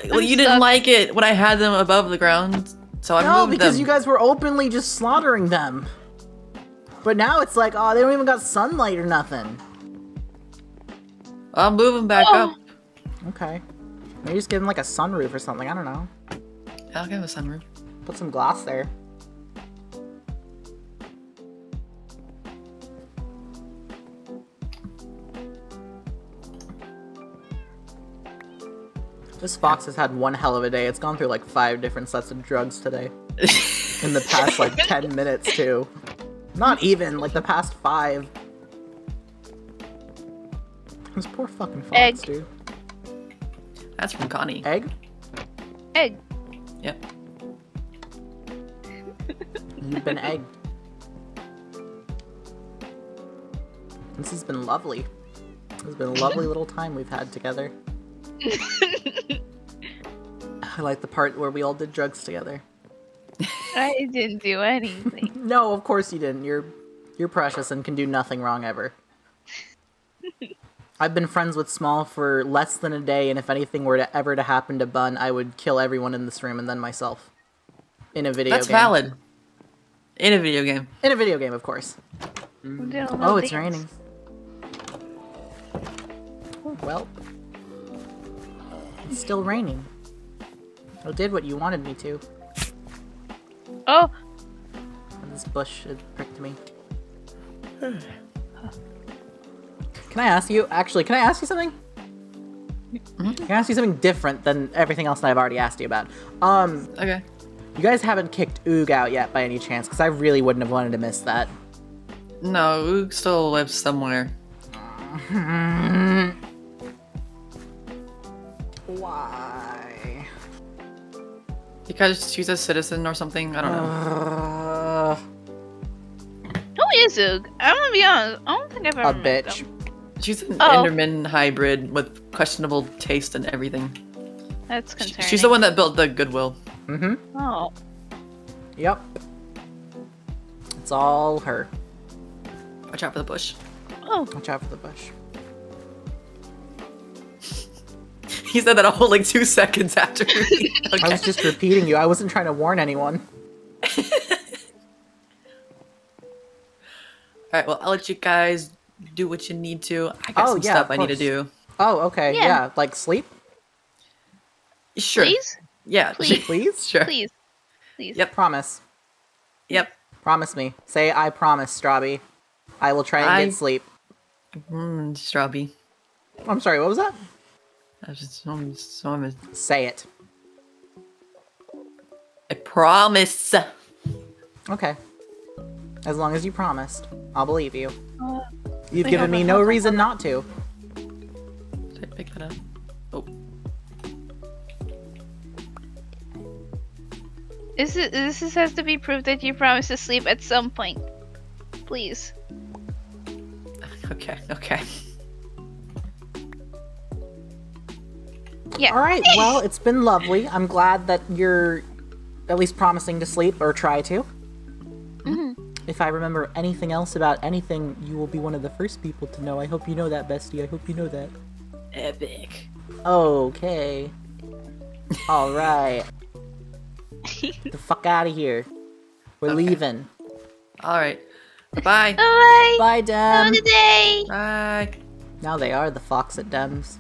Well, you I'm didn't stuck. like it when I had them above the ground, so I No, moved because them. you guys were openly just slaughtering them. But now it's like, oh, they don't even got sunlight or nothing. I'll move them back Oh. up. Okay. Maybe just give them like a sunroof or something. I don't know. I'll give them a sunroof. Put some glass there. This fox has had one hell of a day. It's gone through like five different sets of drugs today. In the past like 10 minutes, too. Not even, like the past five. This poor fucking fox, Egg. dude. That's from Connie. Egg? Egg. Yep. You've been egged. This has been lovely. It's been a lovely little time we've had together. I like the part where we all did drugs together. I didn't do anything. No, of course you didn't. You're you're precious and can do nothing wrong ever. I've been friends with Small for less than a day, and if anything were to ever to happen to Bun, I would kill everyone in this room and then myself. In a video That's game. valid. In a video game. In a video game, of course. We did a Oh, it's dance. raining. Oh, well, it's still raining. I did what you wanted me to. Oh, And this bush pricked me. Can I ask you? Actually, can I ask you something? Can I ask you something different than everything else that I've already asked you about? Um, Okay. you guys haven't kicked Oog out yet by any chance? Because I really wouldn't have wanted to miss that. No, Oog still lives somewhere. Because she's a citizen or something. I don't know. Uh, who is Oog? I'm gonna be honest. I don't think I've ever a met bitch. them. She's an Oh. Enderman hybrid with questionable taste and everything. That's Sh- concerning. She's the one that built the Goodwill. Mm-hmm. Oh, Yep. It's all her. Watch out for the bush. oh, Watch out for the bush. He said that all like two seconds after me. I was just repeating you. I wasn't trying to warn anyone. Alright, well, I'll let you guys do what you need to. I got Oh, some yeah, stuff I need to do. Oh, okay. Yeah. Yeah, like sleep, Sure. please, Yeah. Please. please. sure. please, please. Yep. Promise. Yep. Promise me. Say I promise, Strawbie. I will try and I- get sleep. Mm, Strawbie. I'm sorry. What was that? I was just, I'm just- I'm- Say it. I promise. Okay. As long as you promised, I'll believe you. Uh, You've Wait, given hold me no reason not to. Did I pick that up? Oh. This is this is, has to be proof that you promised to sleep at some point. Please. Okay, okay. Yeah. All right. Well, it's been lovely. I'm glad that you're at least promising to sleep or try to. Mhm. If I remember anything else about anything, you will be one of the first people to know. I hope you know that, bestie. I hope you know that. Epic. Okay. All right. the fuck out of here. We're Okay. leaving. Alright. Bye. Bye. Bye, Have a good day. Bye. Now they are the fox at Dems.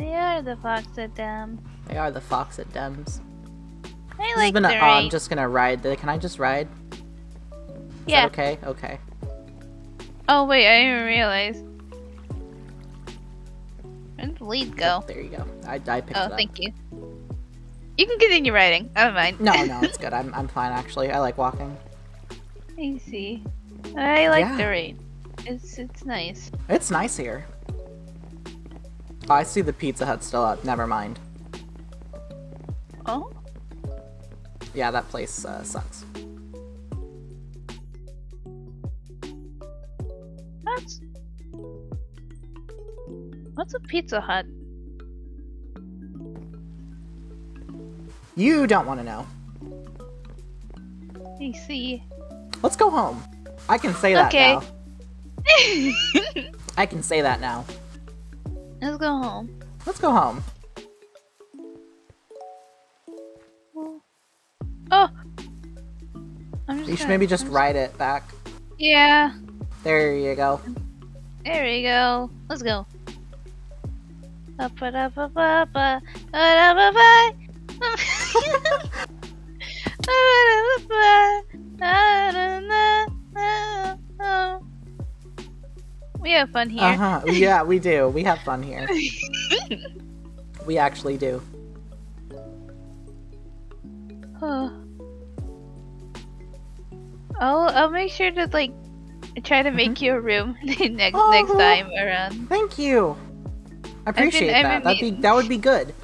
They are the fox at them. They are the fox at Dems. I like been a, the oh, I'm just gonna ride. the- Can I just ride? Is Yeah. that okay. Okay. Oh wait, I didn't realize. Where'd the lead go? There you go. I, I picked Oh, it up. Oh, thank you. You can continue riding. I don't mind. No, no, it's good. I'm, I'm fine actually. I like walking. I see. I like Yeah. the rain. It's it's nice. It's nice here. Oh, I see the Pizza Hut still up. Never mind. Oh, Yeah, that place uh, sucks. that's what's a Pizza Hut? You don't want to know. I see. Let's go home. I can say that Okay. now. I can say that now. Let's go home. Let's go home. Oh, oh. I'm just You should maybe just ride it back. Yeah, There you go. there you go. Let's go. We have fun here. Uh huh. Yeah, we do. We have fun here. We actually do. Oh. I'll I'll make sure to like try to make you a room next Oh. next time around. Thank you. I appreciate I've that. That'd be that would be good.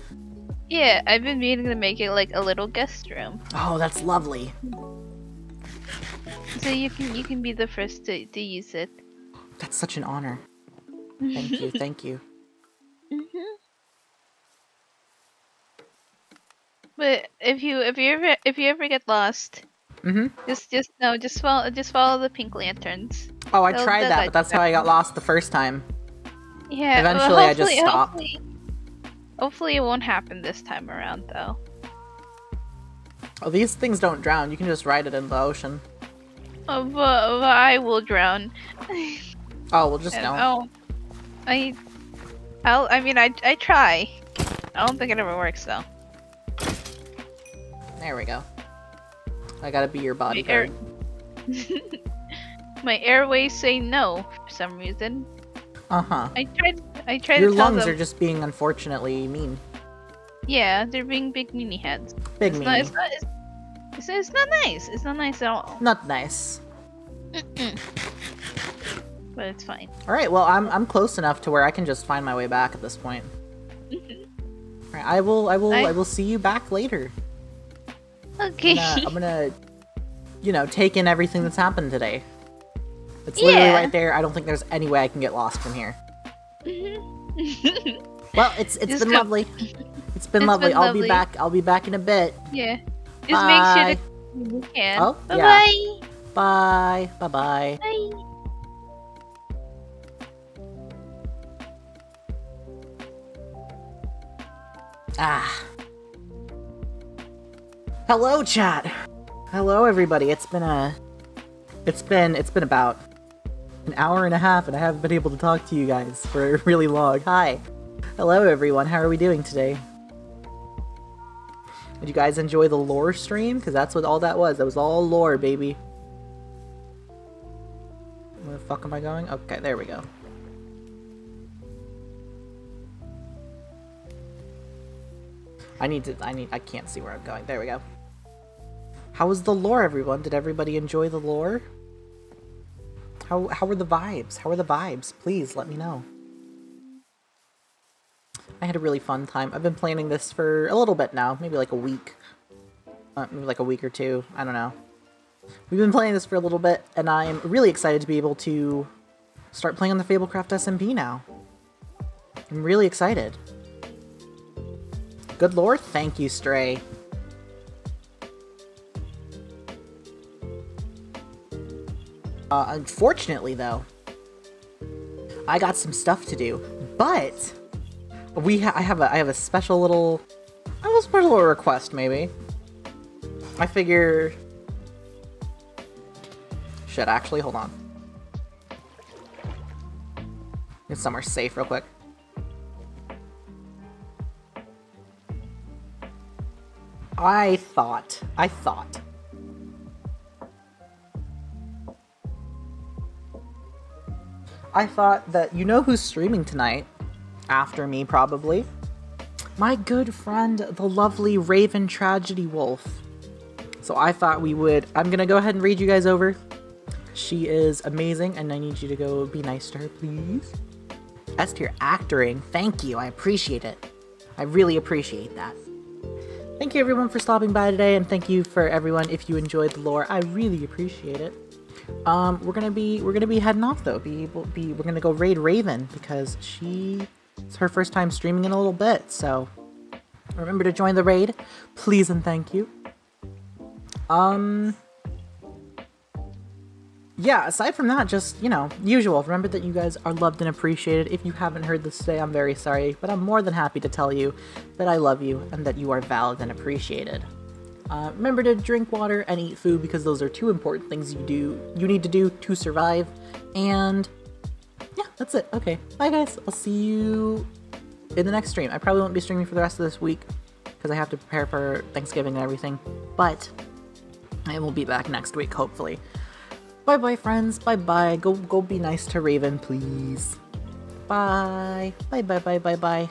Yeah, I've been meaning to make it like a little guest room, Oh, that's lovely. so you can you can be the first to to use it. That's such an honor. Thank you, thank you. hmm But if you if you ever if you ever get lost, Mm-hmm. just just no, just follow just follow the pink lanterns. Oh, I They'll- tried they'll that, but that's how I got lost the first time. Yeah. well, Eventually, I just stopped. Hopefully, hopefully it won't happen this time around, though. Oh, these things don't drown. You can just ride it in the ocean. Uh, but, but I will drown. Oh, well, just don't. Oh, I, I'll. I mean, I I try. I don't think it ever works though. There we go. I gotta be your My air- bodyguard. My airways say no for some reason. Uh huh. I tried. I tried Your to tell lungs them. are just being unfortunately mean. Yeah, they're being big meanie heads. Big It's mean. not, it's, not, it's, it's not nice. It's not nice at all. Not nice. But it's fine. All right. Well, I'm I'm close enough to where I can just find my way back at this point. Mm-hmm. All right, I will I will I, I- will see you back later. Okay. I'm gonna, I'm gonna, you know, take in everything that's happened today. It's literally Yeah. right there. I don't think there's any way I can get lost from here. Mm-hmm. Well, it's it's Just been go- lovely. It's been It's lovely. been I'll lovely. be back. I'll be back in a bit. yeah. Just make sure to you can. Oh, bye yeah. bye. Bye. Bye. Bye. Bye. Ah. Hello, chat. Hello, everybody. It's been a, it's been it's been about an hour and a half, and I haven't been able to talk to you guys for really long. Hi. Hello, everyone. How are we doing today? Did you guys enjoy the lore stream? Because that's what all that was. That was all lore, baby. Where the fuck am I going? Okay, there we go. I need to. I need. I can't see where I'm going. There we go. How was the lore, everyone? Did everybody enjoy the lore? How How were the vibes? How were the vibes? Please let me know. I had a really fun time. I've been planning this for a little bit now, maybe like a week, uh, maybe like a week or two. I don't know. We've been playing this for a little bit, and I'm really excited to be able to start playing on the Fablecraft SMP now. I'm really excited. Good lord, thank you, Stray. Uh, unfortunately, though, I got some stuff to do, but we ha- I have a I have a special little I have a special little request maybe. I figure shit actually hold on. Get somewhere safe real quick. I thought I thought I thought that you know who's streaming tonight? After me, probably. My good friend, the lovely Raven Tragedy Wolf. So I thought we would. I'm gonna go ahead and read you guys over. She is amazing, and I need you to go be nice to her, please. S tier actoring. Thank you. I appreciate it. I really appreciate that. Thank you everyone for stopping by today, and thank you for everyone if you enjoyed the lore. I really appreciate it. Um, we're gonna be we're gonna be heading off though. Be able be we're gonna go raid Raven because she it's her first time streaming in a little bit. So remember to join the raid, please and thank you. Um. Yeah, aside from that, just, you know, usual. Remember that you guys are loved and appreciated. If you haven't heard this today, I'm very sorry, but I'm more than happy to tell you that I love you and that you are valid and appreciated. Uh, remember to drink water and eat food because those are two important things you do you need to do to survive. And yeah, that's it. Okay, bye guys. I'll see you in the next stream. I probably won't be streaming for the rest of this week because I have to prepare for Thanksgiving and everything. But I will be back next week, hopefully. Bye bye, friends. Bye bye. Go go be nice to Raven, please. Bye. Bye bye bye bye bye.